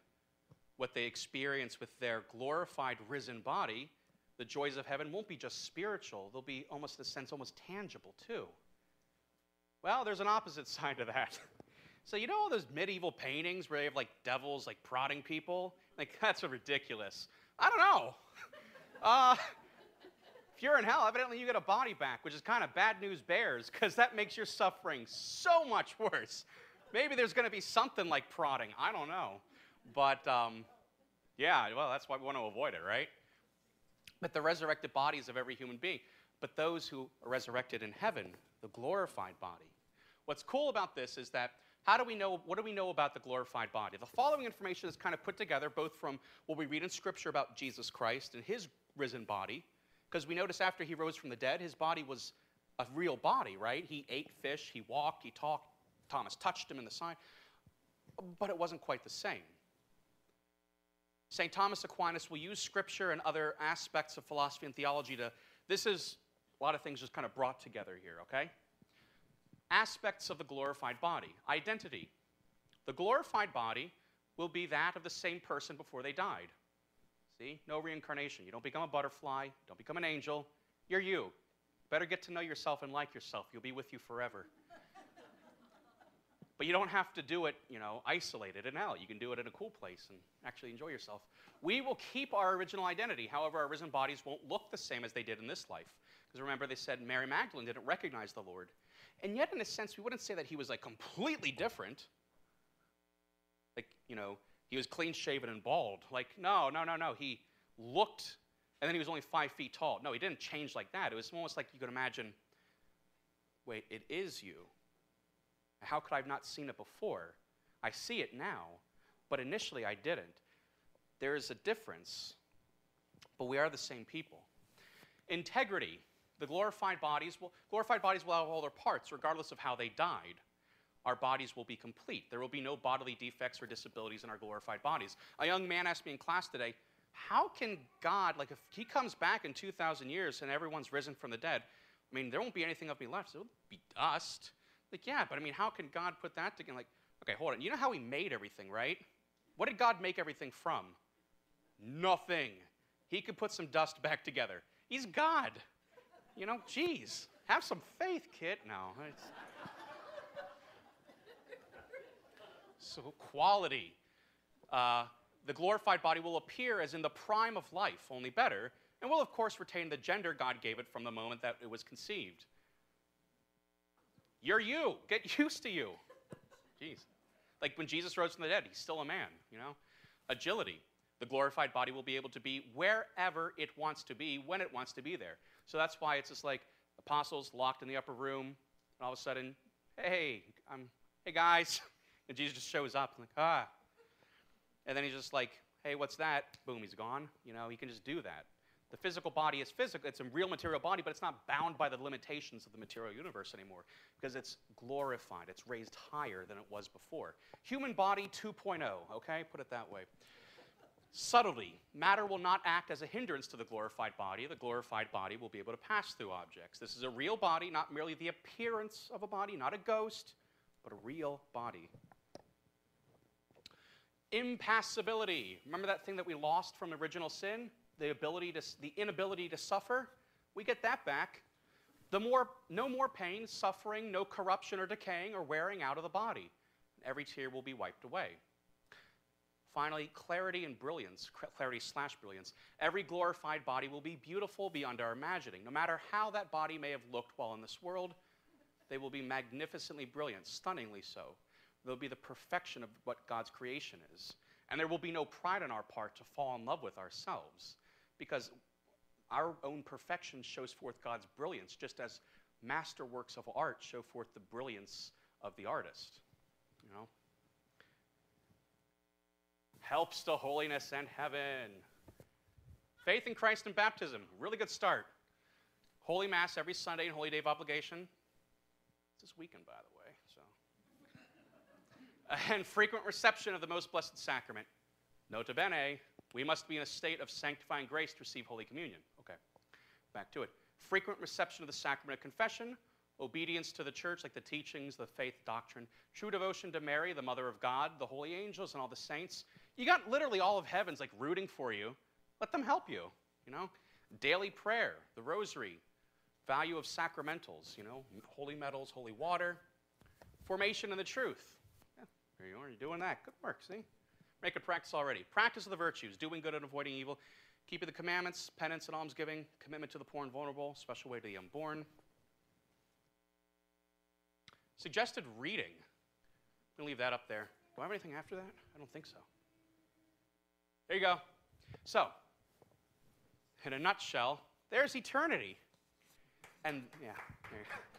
A: what they experience with their glorified risen body, the joys of heaven won't be just spiritual, they'll be almost, in a sense, almost tangible too. Well, there's an opposite side to that. So, you know all those medieval paintings where they have like devils like prodding people? Like, that's ridiculous. I don't know. Uh, if you're in hell, evidently you get a body back, which is kind of bad news bears because that makes your suffering so much worse. Maybe there's going to be something like prodding. I don't know. But um, yeah, well, that's why we want to avoid it, right? But the resurrected bodies of every human being. But those who are resurrected in heaven, the glorified body. What's cool about this is that How do we know, what do we know about the glorified body? The following information is kind of put together both from what we read in Scripture about Jesus Christ and his risen body, because we notice after he rose from the dead, his body was a real body, right? He ate fish, he walked, he talked. Thomas touched him in the side, but it wasn't quite the same. St. Thomas Aquinas will use scripture and other aspects of philosophy and theology to, this is a lot of things just kind of brought together here, okay? Aspects of the glorified body. Identity. The glorified body will be that of the same person before they died. See? No reincarnation. You don't become a butterfly, don't become an angel. You're you. Better get to know yourself and like yourself. You'll be with you forever. But you don't have to do it, you know, isolated and out. You can do it in a cool place and actually enjoy yourself. We will keep our original identity. However, our risen bodies won't look the same as they did in this life. Because remember, they said Mary Magdalene didn't recognize the Lord. And yet, in a sense, we wouldn't say that he was like completely different. Like, you know, he was clean shaven and bald. Like, no, no, no, no. He looked, and then he was only five feet tall. No, he didn't change like that. It was almost like you could imagine wait, it is you. How could I have not seen it before? I see it now, but initially I didn't. There is a difference, but we are the same people. Integrity. The glorified bodies will glorified bodies will have all their parts, regardless of how they died. Our bodies will be complete. There will be no bodily defects or disabilities in our glorified bodies. A young man asked me in class today, how can God, like if he comes back in 2,000 years and everyone's risen from the dead, I mean, there won't be anything of me left. So It'll be dust. Like, yeah, but I mean, how can God put that together? Like, okay, hold on. You know how He made everything, right? What did God make everything from? Nothing. He could put some dust back together. He's God. You know, geez, have some faith, kid. No. It's... so, quality. Uh, the glorified body will appear as in the prime of life, only better, and will, of course, retain the gender God gave it from the moment that it was conceived. You're you. Get used to you. Jeez. Like when Jesus rose from the dead, he's still a man, you know? Agility. The glorified body will be able to be wherever it wants to be, when it wants to be there. So that's why it's just like apostles locked in the upper room, and all of a sudden, hey, I'm, hey guys. And Jesus just shows up, and like, ah. And then he's just like, hey, what's that? Boom, he's gone. You know, he can just do that. The physical body is physical, it's a real material body, but it's not bound by the limitations of the material universe anymore because it's glorified, it's raised higher than it was before. Human body 2.0, okay? Put it that way. Subtlety. Matter will not act as a hindrance to the glorified body. The glorified body will be able to pass through objects. This is a real body, not merely the appearance of a body, not a ghost, but a real body. Impassibility. Remember that thing that we lost from original sin? the ability to, the inability to suffer, we get that back. The more, no more pain, suffering, no corruption or decaying or wearing out of the body. Every tear will be wiped away. Finally, clarity and brilliance, clarity slash brilliance. Every glorified body will be beautiful beyond our imagining. No matter how that body may have looked while in this world, they will be magnificently brilliant, stunningly so. They'll be the perfection of what God's creation is. And there will be no pride on our part to fall in love with ourselves because our own perfection shows forth God's brilliance, just as masterworks of art show forth the brilliance of the artist. You know? Helps to holiness and heaven. Faith in Christ and baptism, really good start. Holy Mass every Sunday and Holy Day of Obligation. It's this weekend, by the way. So. And frequent reception of the Most Blessed Sacrament. Nota bene, we must be in a state of sanctifying grace to receive Holy Communion. Okay, back to it. Frequent reception of the sacrament of confession, obedience to the church, like the teachings, the faith doctrine, true devotion to Mary, the Mother of God, the holy angels, and all the saints. You got literally all of heaven's like rooting for you. Let them help you, you know? Daily prayer, the rosary, value of sacramentals, you know, holy medals, holy water, formation in the truth. There you are, you're doing that. Good work, see? Make it practice already. Practice of the virtues, doing good and avoiding evil, keeping the commandments, penance and almsgiving, commitment to the poor and vulnerable, special way to the unborn. Suggested reading. I'm going to leave that up there. Do I have anything after that? I don't think so. There you go. So, in a nutshell, there's eternity. And, yeah, there you go.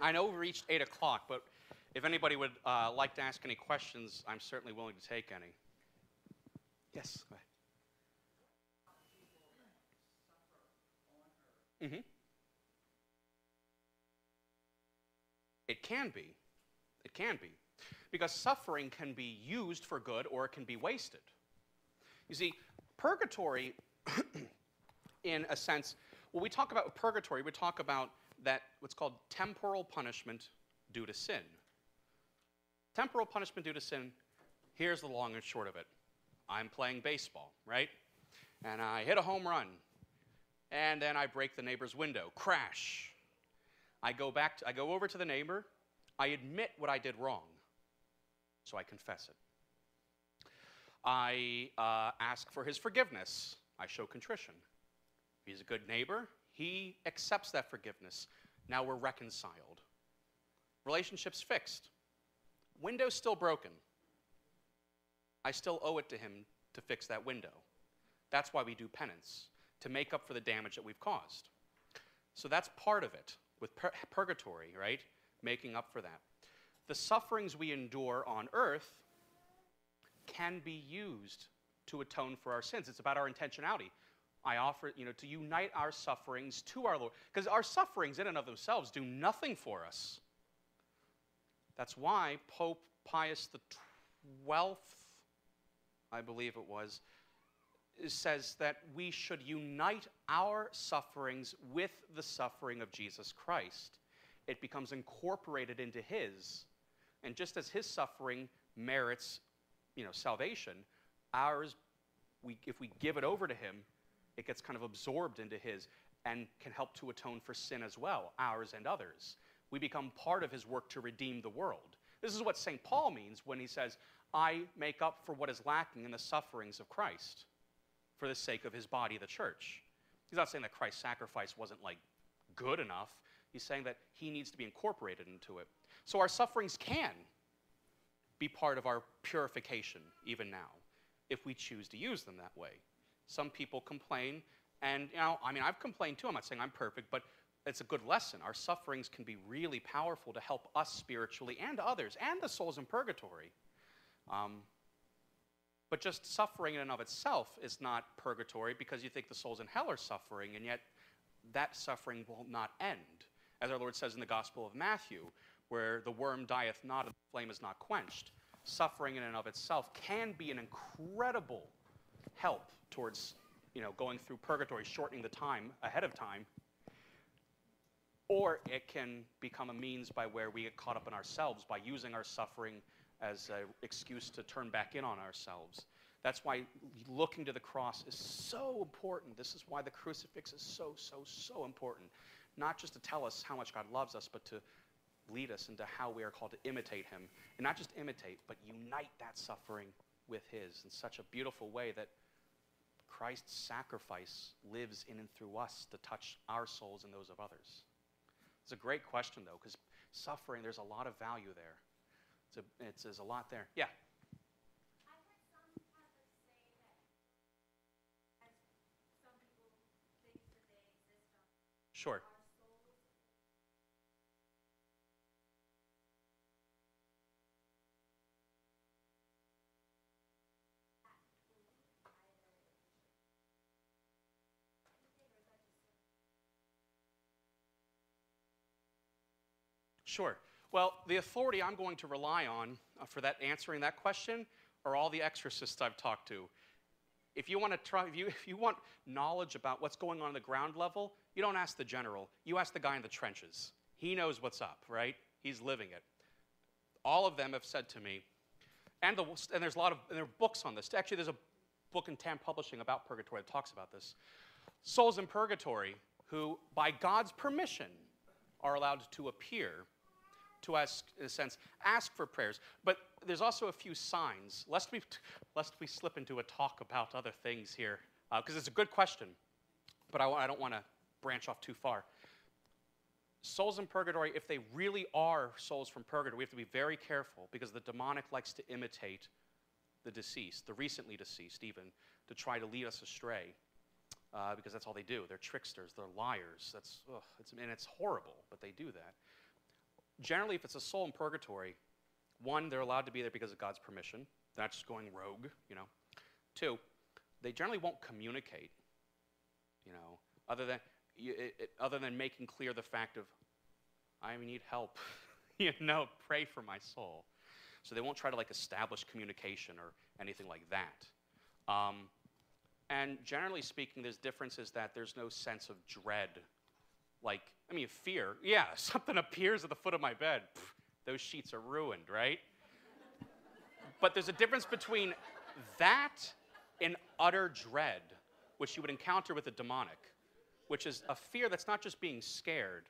A: I know we reached 8 o'clock, but if anybody would uh, like to ask any questions, I'm certainly willing to take any. Yes, go ahead. hmm It can be. It can be. Because suffering can be used for good or it can be wasted. You see, purgatory, in a sense, when we talk about purgatory, we talk about that what's called temporal punishment due to sin. Temporal punishment due to sin, here's the long and short of it. I'm playing baseball, right? And I hit a home run. And then I break the neighbor's window. Crash. I go back to, I go over to the neighbor. I admit what I did wrong. So I confess it. I uh, ask for his forgiveness. I show contrition. He's a good neighbor, he accepts that forgiveness. Now we're reconciled. Relationship's fixed. Window's still broken. I still owe it to him to fix that window. That's why we do penance, to make up for the damage that we've caused. So that's part of it with pur- purgatory, right? Making up for that. The sufferings we endure on earth can be used to atone for our sins. It's about our intentionality. I offer, you know, to unite our sufferings to our Lord. Because our sufferings in and of themselves do nothing for us. That's why Pope Pius XII, I believe it was, says that we should unite our sufferings with the suffering of Jesus Christ. It becomes incorporated into his. And just as his suffering merits, you know, salvation, ours, we, if we give it over to him, it gets kind of absorbed into his and can help to atone for sin as well, ours and others. We become part of his work to redeem the world. This is what St. Paul means when he says, I make up for what is lacking in the sufferings of Christ for the sake of his body, the church. He's not saying that Christ's sacrifice wasn't like good enough. He's saying that he needs to be incorporated into it. So our sufferings can be part of our purification even now if we choose to use them that way. Some people complain, and you know, I mean, I've complained too. I'm not saying I'm perfect, but it's a good lesson. Our sufferings can be really powerful to help us spiritually and others, and the souls in purgatory. Um, but just suffering in and of itself is not purgatory because you think the souls in hell are suffering, and yet that suffering will not end. As our Lord says in the Gospel of Matthew, where the worm dieth not and the flame is not quenched. Suffering in and of itself can be an incredible help towards you know, going through purgatory, shortening the time ahead of time. Or it can become a means by where we get caught up in ourselves by using our suffering as an excuse to turn back in on ourselves. That's why looking to the cross is so important. This is why the crucifix is so, so, so important. Not just to tell us how much God loves us, but to lead us into how we are called to imitate Him. And not just imitate, but unite that suffering with His in such a beautiful way that Christ's sacrifice lives in and through us to touch our souls and those of others. It's a great question, though, because suffering, there's a lot of value there. It's a, it's, there's a lot there. Yeah. Sure. Sure. Well, the authority I'm going to rely on uh, for that answering that question are all the exorcists I've talked to. If you want to try, if you, if you want knowledge about what's going on at the ground level, you don't ask the general. You ask the guy in the trenches. He knows what's up, right? He's living it. All of them have said to me, and, the, and there's a lot of there are books on this. Actually, there's a book in TAN Publishing about purgatory that talks about this. Souls in purgatory who, by God's permission, are allowed to appear to ask, in a sense, ask for prayers. But there's also a few signs, lest we, lest we slip into a talk about other things here, because uh, it's a good question, but I, I don't want to branch off too far. Souls in purgatory, if they really are souls from purgatory, we have to be very careful because the demonic likes to imitate the deceased, the recently deceased even, to try to lead us astray. Uh, because that's all they do. They're tricksters, they're liars. That's, ugh, it's, and it's horrible, but they do that. Generally, if it's a soul in purgatory, one, they're allowed to be there because of God's permission. Not just going rogue, you know. Two, they generally won't communicate, you know, other than, it, it, other than making clear the fact of, I need help, you know, pray for my soul. So they won't try to like establish communication or anything like that. Um, and generally speaking, there's differences that there's no sense of dread. Like, I mean, fear. Yeah, something appears at the foot of my bed. Pff, those sheets are ruined, right? but there's a difference between that and utter dread, which you would encounter with the demonic, which is a fear that's not just being scared,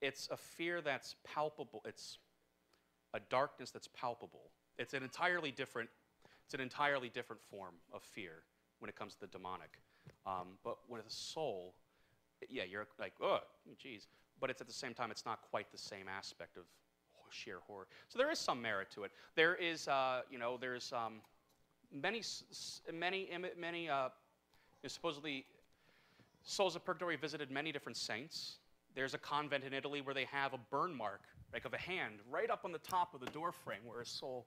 A: it's a fear that's palpable. It's a darkness that's palpable. It's an entirely different, it's an entirely different form of fear when it comes to the demonic. Um, but with a soul, yeah, you're like, oh, geez. But it's at the same time, it's not quite the same aspect of sheer horror. So there is some merit to it. There is, uh, you know, there's um, many, many, many, uh, supposedly, souls of purgatory visited many different saints. There's a convent in Italy where they have a burn mark, like of a hand, right up on the top of the door frame, where a soul,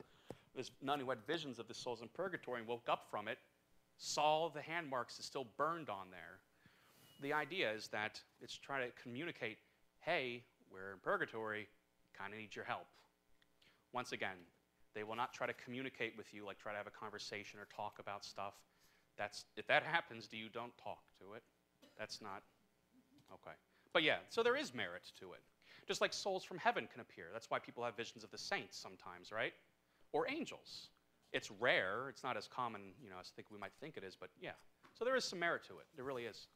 A: this nun who had visions of the souls in purgatory and woke up from it, saw the hand marks is still burned on there. The idea is that it's trying to communicate, hey, we're in purgatory, kind of need your help. Once again, they will not try to communicate with you, like try to have a conversation or talk about stuff. That's if that happens to you, don't talk to it. That's not okay. But yeah, so there is merit to it. Just like souls from heaven can appear. That's why people have visions of the saints sometimes, right? Or angels. It's rare. It's not as common, you know, as think we might think it is. But yeah, so there is some merit to it. There really is.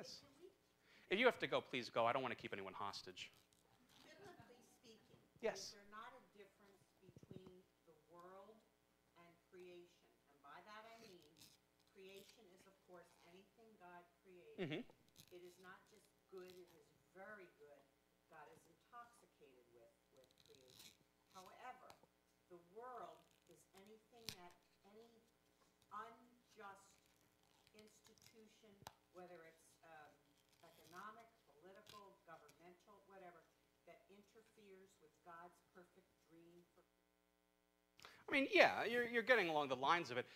A: Yes. If you have to go, please go. I don't want to keep anyone hostage.
C: Biblically speaking,
A: Yes.
C: is there not a difference between the world and creation? And by that I mean, creation is of course anything God created.
A: Mm-hmm.
C: It is not just good, it is very good. God is intoxicated with, with creation. However, the world is anything that any unjust institution, whether it's um, economic, political, governmental, whatever, that interferes with God's perfect dream for
A: I mean, yeah, you're, you're getting along the lines of it.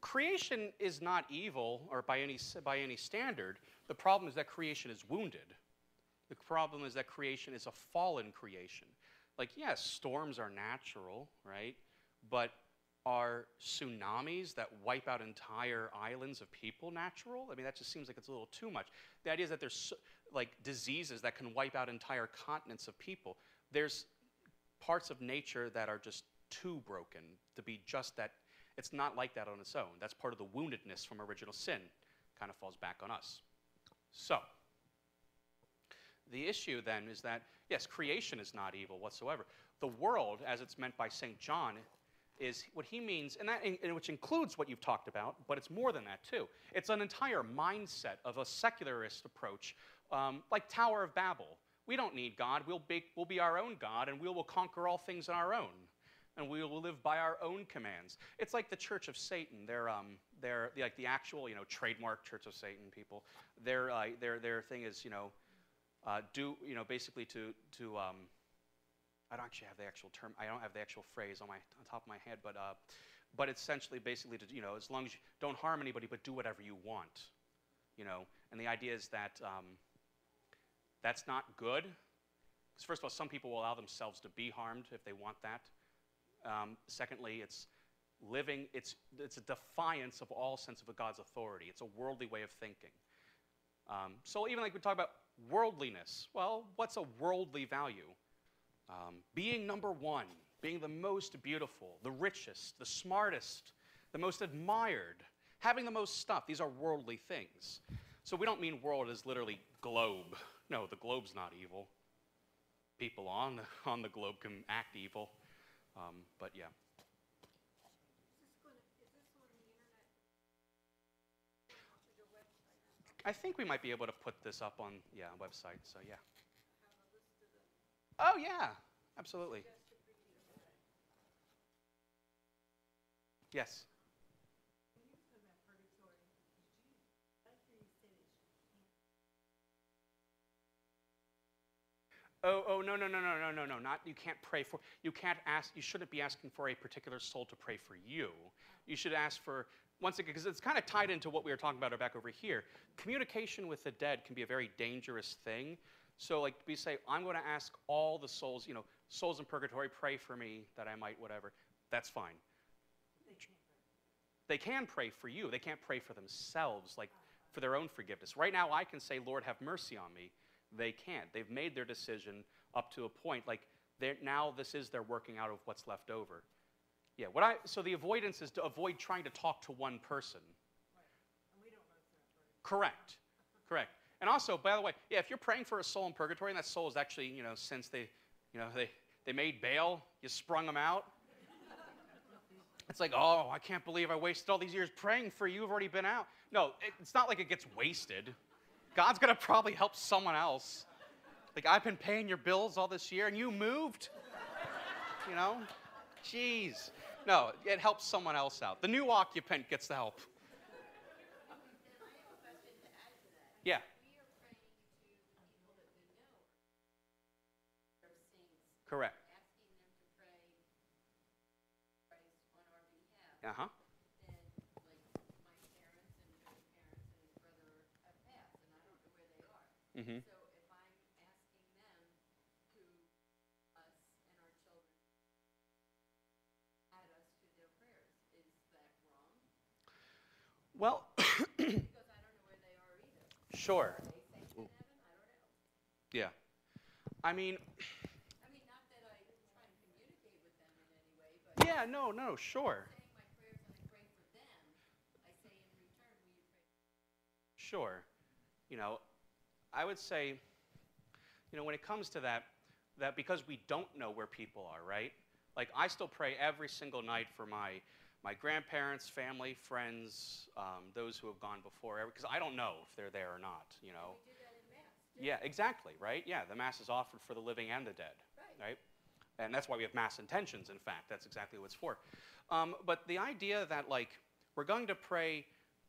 A: Creation is not evil, or by any, by any standard. The problem is that creation is wounded. The problem is that creation is a fallen creation. Like, yes, storms are natural, right? But are tsunamis that wipe out entire islands of people natural? I mean, that just seems like it's a little too much. The idea is that there's like diseases that can wipe out entire continents of people. There's parts of nature that are just too broken to be just that. It's not like that on its own. That's part of the woundedness from original sin. Kind of falls back on us. So, the issue then is that, yes, creation is not evil whatsoever. The world, as it's meant by St. John, is what he means, and that in, which includes what you've talked about, but it's more than that too. It's an entire mindset of a secularist approach, um, like Tower of Babel. We don't need God. We'll be, we'll be our own God, and we will conquer all things on our own, and we will live by our own commands. It's like the Church of Satan. They're, um, they're like the actual, you know, trademark Church of Satan people. Their, uh, their, their thing is, you know, uh, do you know basically to to um, I don't actually have the actual term. I don't have the actual phrase on my on top of my head, but uh, but essentially basically to you know as long as you don't harm anybody, but do whatever you want, you know. And the idea is that um, that's not good. Because first of all, some people will allow themselves to be harmed if they want that. Um, secondly, it's living. It's it's a defiance of all sense of a God's authority. It's a worldly way of thinking. Um, so even like we talk about worldliness, well, what's a worldly value? Um, being number one, being the most beautiful, the richest, the smartest, the most admired, having the most stuff. These are worldly things. So we don't mean world as literally globe. No, the globe's not evil. People on on the globe can act evil, um, but yeah. I think we might be able to put this up on yeah website. So yeah. Oh yeah, absolutely. Yes. Oh, oh, no, no, no, no, no, no, no. Not you can't pray for. You can't ask. You shouldn't be asking for a particular soul to pray for you. You should ask for once again because it's kind of tied into what we were talking about back over here. Communication with the dead can be a very dangerous thing. So, like we say, I'm going to ask all the souls. You know, souls in purgatory, pray for me that I might whatever. That's fine. They can pray for you. They can't pray for themselves, like for their own forgiveness. Right now, I can say, Lord, have mercy on me. They can't. They've made their decision up to a point. Like now, this is their working out of what's left over. Yeah. What I so the avoidance is to avoid trying to talk to one person. Correct. Correct. And also, by the way, yeah, if you're praying for a soul in purgatory, and that soul is actually, you know, since they, you know, they, they made bail, you sprung them out. It's like, oh, I can't believe I wasted all these years praying for you. You've already been out. No, it, it's not like it gets wasted. God's going to probably help someone else. Like, I've been paying your bills all this year and you moved. You know? Jeez. No, it helps someone else out. The new occupant gets the help. Yeah. Correct.
D: asking them to pray Christ on our behalf,
A: Uh huh.
D: then like my parents and your parents and his brother have passed, and I don't know where they are.
A: Mm-hmm.
D: So if I'm asking them to us and our children add us to their prayers, is that wrong?
A: Well,
D: Because I don't know where they are either.
A: sure.
D: Are they safe in heaven? I.
A: Yeah. I mean,
D: I mean, not that I try and communicate with them in any way, but
A: yeah, no, no, sure.
D: saying my prayers and I pray for them, I say in return, will you pray
A: Sure. You know, I would say, you know, when it comes to that, that because we don't know where people are, right? Like, I still pray every single night for my, my grandparents, family, friends, um, those who have gone before, because I don't know if they're there or not, you know.
D: We do that in Mass.
A: Yeah, exactly, right? Yeah, the Mass is offered for the living and the dead,
D: Right.
A: right? And that's why we have Mass intentions, in fact. That's exactly what it's for. Um, but the idea that, like, we're going to pray,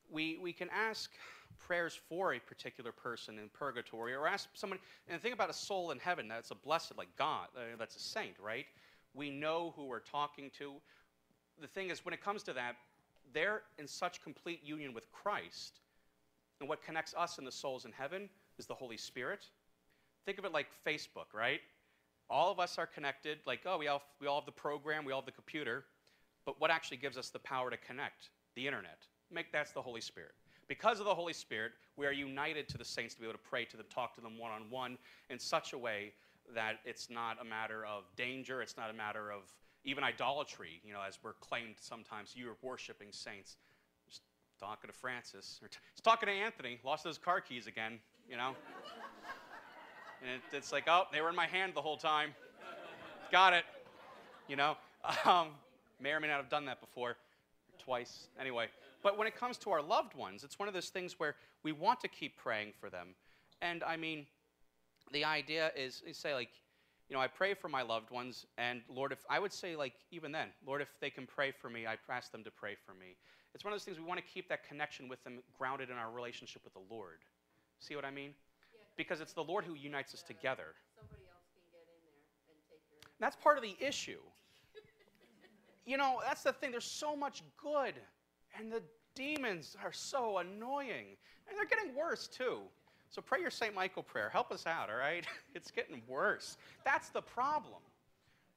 A: we, we can ask prayers for a particular person in purgatory or ask somebody, and think about a soul in heaven that's a blessed, like God, uh, that's a saint, right? We know who we're talking to. The thing is, when it comes to that, they're in such complete union with Christ. And what connects us and the souls in heaven is the Holy Spirit. Think of it like Facebook, right? All of us are connected. Like, oh, we all, we all have the program, we all have the computer. But what actually gives us the power to connect? The internet. Make that's the Holy Spirit. Because of the Holy Spirit, we are united to the saints to be able to pray to them, talk to them one on one in such a way that it's not a matter of danger, it's not a matter of even idolatry, you know, as we're claimed sometimes, you're worshiping saints. Just talking to Francis, or t- just talking to Anthony, lost those car keys again, you know? and it, it's like, oh, they were in my hand the whole time. Got it, you know? Um, may or may not have done that before, twice, anyway. But when it comes to our loved ones, it's one of those things where we want to keep praying for them. And I mean, the idea is, is say like, you know, I pray for my loved ones, and Lord, if I would say like even then, Lord, if they can pray for me, I ask them to pray for me. It's one of those things we want to keep that connection with them grounded in our relationship with the Lord. See what I mean?
D: Yeah.
A: Because it's the Lord who unites us together.
D: Somebody else can get in there and take your.
A: And that's part of the issue. You know, that's the thing. There's so much good, and the demons are so annoying, and they're getting worse too. So pray your St. Michael prayer. Help us out, all right? It's getting worse. That's the problem.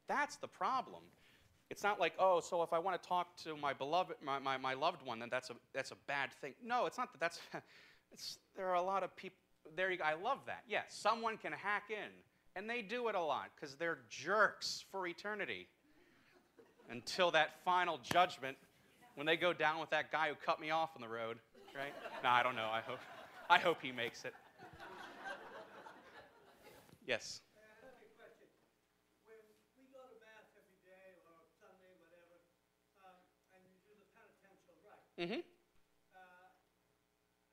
A: That's the problem. It's not like, oh, so if I want to talk to my beloved, my, my, my loved one, then that's a, that's a bad thing. No, it's not that. That's, it's, there are a lot of people. There you. I love that. Yeah, someone can hack in, and they do it a lot because they're jerks for eternity until that final judgment when they go down with that guy who cut me off on the road, right? no, I don't know. I hope, I hope he makes it. Yes. Mm-hmm.
E: uh,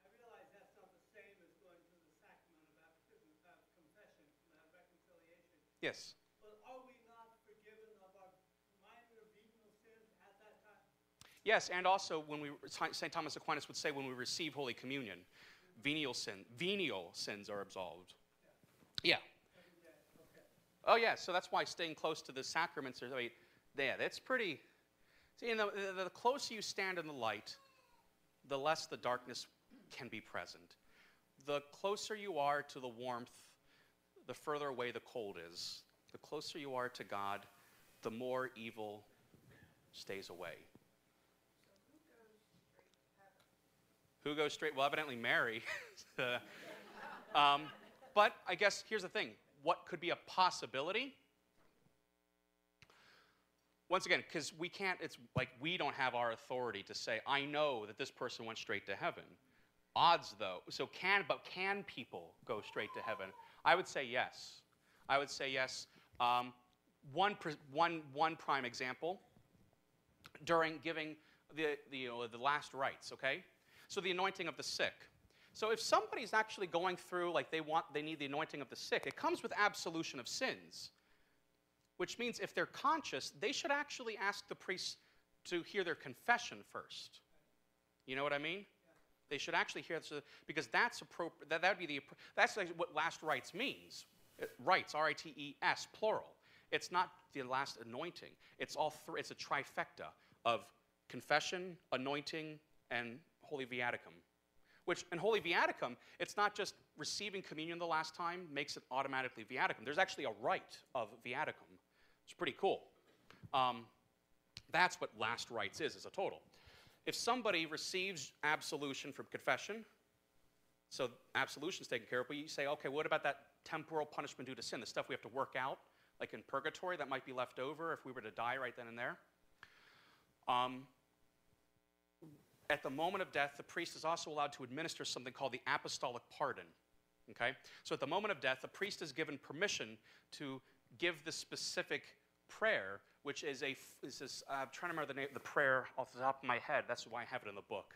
E: I realize that's not the same as going through the sacrament of baptism, of confession, uh, reconciliation.
A: Yes.
E: But are we not forgiven of our minor venial sins at that time?
A: Yes, and also when we St. Thomas Aquinas would say when we receive Holy Communion, venial sin, venial sins are absolved. Yeah. Oh, yeah, so that's why staying close to the sacraments are, I mean, yeah, that's pretty. See, and the, the, the closer you stand in the light, the less the darkness can be present. The closer you are to the warmth, the further away the cold is. The closer you are to God, the more evil stays away. Who goes straight? Well, evidently Mary. um, but I guess here's the thing what could be a possibility? Once again, because we can't, it's like we don't have our authority to say, I know that this person went straight to heaven. Odds, though, so can, but can people go straight to heaven? I would say yes. I would say yes. Um, one, one, one prime example during giving the, the, you know, the last rites, okay? So the anointing of the sick. So if somebody's actually going through, like they want, they need the anointing of the sick, it comes with absolution of sins, which means if they're conscious, they should actually ask the priest to hear their confession first. You know what I mean? They should actually hear this because that's appropriate. That, that would be the that's what last rites means. It, rites, R-I-T-E-S, plural. It's not the last anointing. It's all three. It's a trifecta of confession, anointing, and holy viaticum. Which in holy viaticum, it's not just receiving communion the last time makes it automatically viaticum. There's actually a rite of viaticum. It's pretty cool. Um, that's what last rites is as a total. If somebody receives absolution from confession, so absolution's taken care of, but you say, okay, what about that temporal punishment due to sin, the stuff we have to work out, like in purgatory, that might be left over if we were to die right then and there? Um, at the moment of death, the priest is also allowed to administer something called the apostolic pardon. Okay? So at the moment of death, the priest is given permission to give the specific prayer, which is a, is this, uh, I'm trying to remember the name of the prayer off the top of my head. That's why I have it in the book.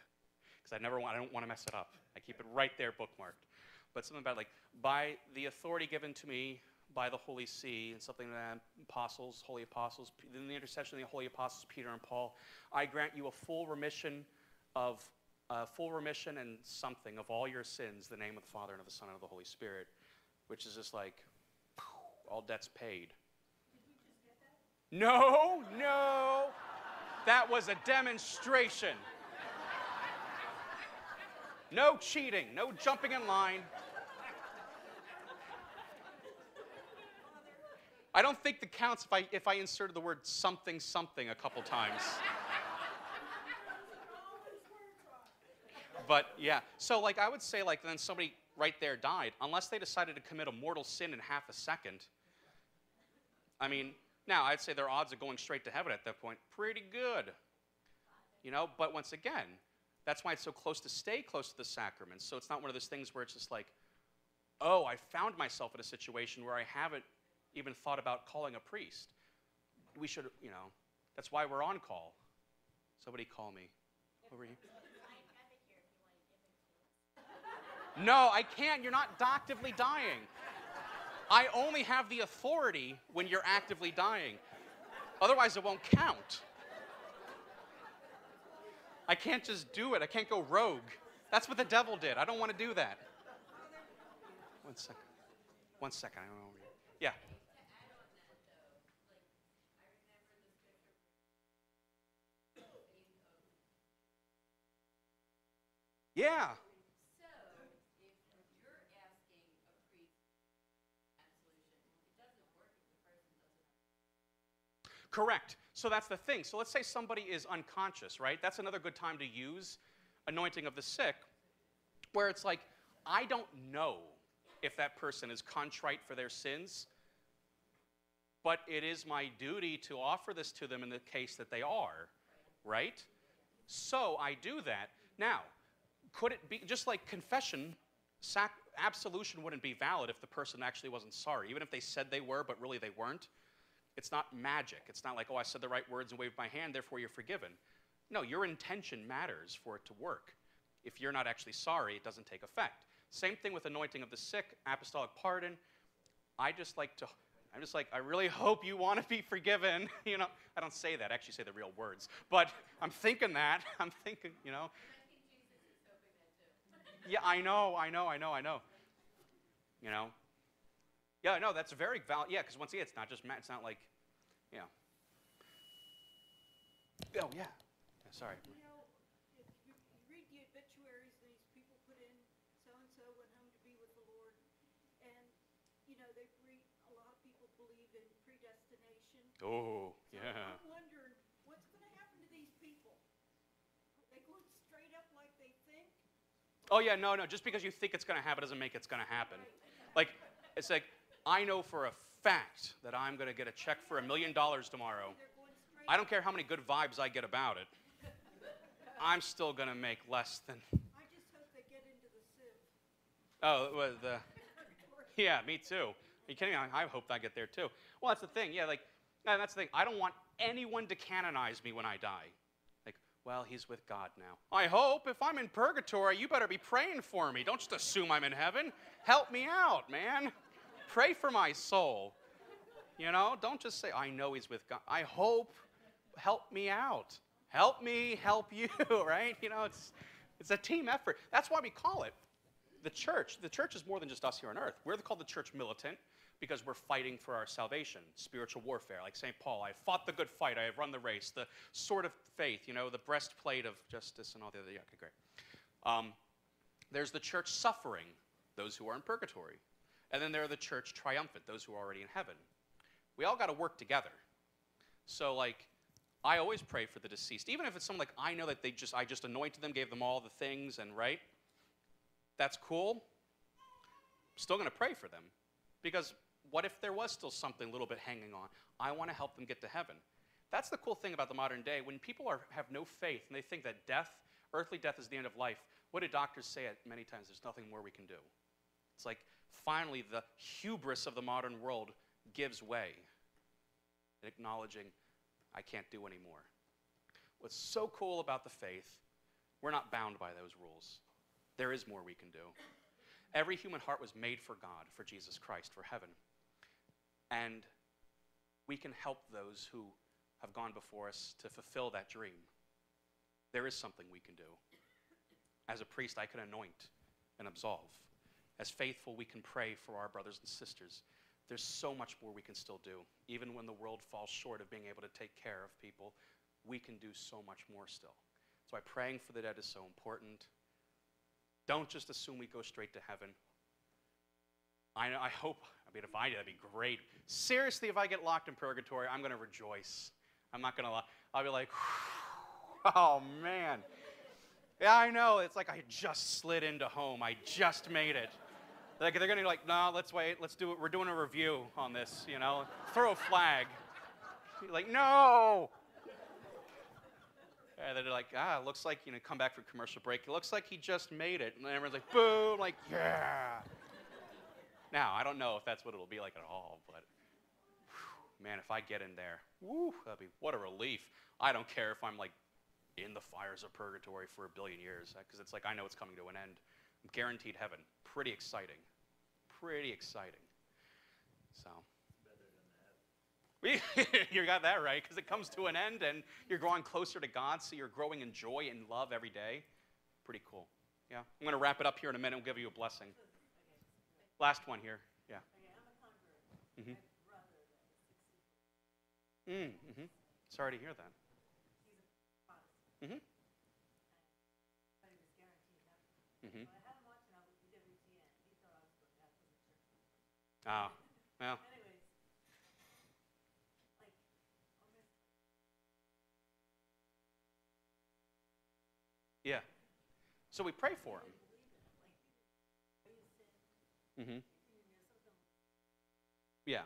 A: Because I never want, I don't want to mess it up. I keep it right there bookmarked. But something about like, by the authority given to me by the Holy See, and something that apostles, holy apostles, in the intercession of the holy apostles Peter and Paul, I grant you a full remission of uh, full remission and something of all your sins, the name of the Father and of the Son and of the Holy Spirit, which is just like all debts paid. No, no. That was a demonstration. No cheating, no jumping in line. I don't think that counts if I, if I inserted the word something something a couple times. But yeah, so like I would say, like then somebody right there died, unless they decided to commit a mortal sin in half a second. I mean, now I'd say their odds of going straight to heaven at that point pretty good. You know, but once again, that's why it's so close to stay close to the sacraments. So it's not one of those things where it's just like, oh, I found myself in a situation where I haven't even thought about calling a priest. We should, you know, that's why we're on call. Somebody call me. Over here. No, I can't. You're not actively dying. I only have the authority when you're actively dying. Otherwise, it won't count. I can't just do it. I can't go rogue. That's what the devil did. I don't want to do that. One second. One second. I don't know. Yeah. Yeah.
D: So, if you're asking a priest absolution, it doesn't work if the person doesn't
A: Correct. So that's the thing. So let's say somebody is unconscious, right? That's another good time to use anointing of the sick, where it's like, I don't know if that person is contrite for their sins, but it is my duty to offer this to them in the case that they are, right? So I do that. Now, could it be just like confession? Sac- absolution wouldn't be valid if the person actually wasn't sorry, even if they said they were, but really they weren't. It's not magic. It's not like, oh, I said the right words and waved my hand, therefore you're forgiven. No, your intention matters for it to work. If you're not actually sorry, it doesn't take effect. Same thing with anointing of the sick, apostolic pardon. I just like to, I'm just like, I really hope you want to be forgiven. you know, I don't say that, I actually say the real words. But I'm thinking that. I'm thinking, you know. Yeah, I know, I know, I know, I know. You know? Yeah, no, that's very valid. Yeah, because once again, it's not just Matt. It's not like, you know. Oh yeah. Yeah, Sorry.
F: You know, if you, you read the obituaries, these people put in, so-and-so went home to be with the Lord. And, you know, they read, a lot of people believe in predestination.
A: Oh
F: So
A: yeah.
F: I'm wondering, what's gonna happen to these people? Are they going straight up like they think?
A: Oh yeah. No, no. Just because you think it's going to happen doesn't make it's going to happen. Like, it's like I know for a fact that I'm going to get a check for a million dollars tomorrow.
F: They're going straight
A: I don't care how many good vibes I get about it. I'm still going to make less than.
F: I just hope they get into the sieve.
A: Oh, it was the. Uh, yeah, me too. Are you kidding? me? I I hope I get there too. Well, that's the thing. Yeah, like, and that's the thing. I don't want anyone to canonize me when I die. Like, well, he's with God now. I hope if I'm in purgatory, you better be praying for me. Don't just assume I'm in heaven. Help me out, man. Pray for my soul. You know, don't just say, I know he's with God. I hope, help me out. Help me, help you, right? You know, it's, it's a team effort. That's why we call it the church. The church is more than just us here on earth. We're called the church militant because we're fighting for our salvation, spiritual warfare. Like St. Paul, I fought the good fight, I have run the race, the sword of faith, you know, the breastplate of justice and all the other. Yeah, okay, great. Um, there's the church suffering, those who are in purgatory. And then there are the church triumphant, those who are already in heaven. We all got to work together. So, like, I always pray for the deceased, even if it's someone like I know that they just I just anointed them, gave them all the things, and right. That's cool. Still going to pray for them, because what if there was still something a little bit hanging on? I want to help them get to heaven. That's the cool thing about the modern day. When people are, have no faith and they think that death, earthly death, is the end of life, what do doctors say it many times? There's nothing more we can do. It's like finally the hubris of the modern world gives way, in acknowledging, I can't do anymore. What's so cool about the faith, we're not bound by those rules. There is more we can do. Every human heart was made for God, for Jesus Christ, for heaven. And we can help those who have gone before us to fulfill that dream. There is something we can do. As a priest, I can anoint and absolve. As faithful, we can pray for our brothers and sisters. There's so much more we can still do. Even when the world falls short of being able to take care of people, we can do so much more still. That's why praying for the dead is so important. Don't just assume we go straight to heaven. I, know, I hope, I mean, if I did, that'd be great. Seriously, if I get locked in purgatory, I'm going to rejoice. I'm not going to, lie. I'll be like, oh man. Yeah, I know. It's like I just slid into home. I just made it. Like they're gonna be like, no, let's wait. Let's do it. We're doing a review on this. You know, throw a flag. You're like, no. And then they're like, ah, looks like you know, come back from commercial break. It looks like he just made it, and everyone's like, boom, like, yeah. Now I don't know if that's what it'll be like at all, but whew, man, if I get in there, woo, that'd be what a relief. I don't care if I'm like in the fires of purgatory for a billion years, because it's like I know it's coming to an end. Guaranteed heaven. Pretty exciting. Pretty exciting. So. you got that right, because it comes to an end and you're growing closer to God, so you're growing in joy and love every day. Pretty cool. Yeah. I'm going to wrap it up here in a minute and give you a blessing. Last one here. Yeah. Mm-hmm. Mm, mm-hmm. Sorry to hear that. Mm-hmm. Mm-hmm. Oh, well. Yeah. So we pray for him. Mm-hmm. Yeah.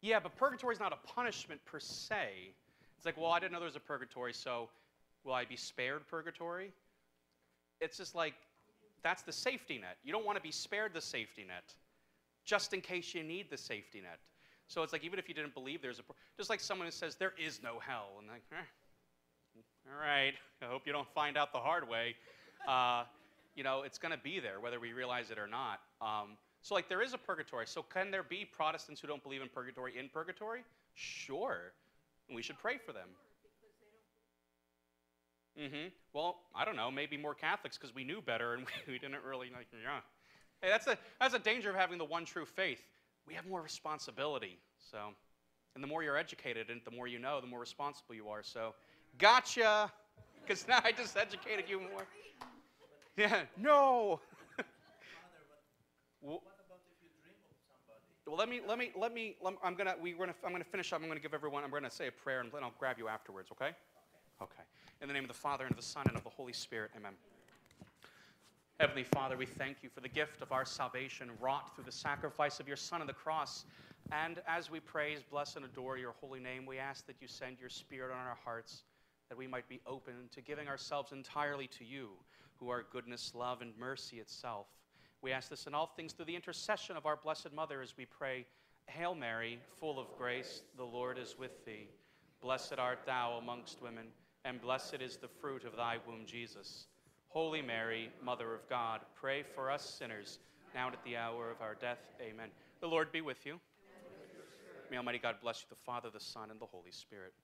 A: Yeah, but purgatory is not a punishment per se. It's like, well, I didn't know there was a purgatory, so will I be spared purgatory? It's just like, that's the safety net. You don't want to be spared the safety net, just in case you need the safety net. So it's like, even if you didn't believe there's a, just like someone who says there is no hell, and like, eh, all right, I hope you don't find out the hard way. Uh, you know, it's going to be there, whether we realize it or not. Um, so, like, there is a purgatory. So, can there be Protestants who don't believe in purgatory in purgatory? Sure. And we should pray for them. Mm-hmm. Well, I don't know. Maybe more Catholics because we knew better and we, didn't really like. Yeah. Hey, that's a that's the danger of having the one true faith. We have more responsibility. So, and the more you're educated and the more you know, the more responsible you are. So, gotcha. Because now I just educated you more. Yeah. No. Well- well, let me, let me, let me, lem- I'm gonna, we're gonna, I'm gonna finish up. I'm gonna give everyone, I'm gonna say a prayer and then I'll grab you afterwards, okay? Okay. In the name of the Father and of the Son and of the Holy Spirit, amen. Heavenly Father, we thank you for the gift of our salvation wrought through the sacrifice of your Son on the cross. And as we praise, bless, and adore your holy name, we ask that you send your Spirit on our hearts, that we might be open to giving ourselves entirely to you, who are goodness, love, and mercy itself. We ask this in all things through the intercession of our Blessed Mother as we pray, Hail Mary, full of grace, the Lord is with thee. Blessed art thou amongst women, and blessed is the fruit of thy womb, Jesus. Holy Mary, Mother of God, pray for us sinners, now and at the hour of our death. Amen. The Lord be with you. May Almighty God bless you, the Father, the Son, and the Holy Spirit.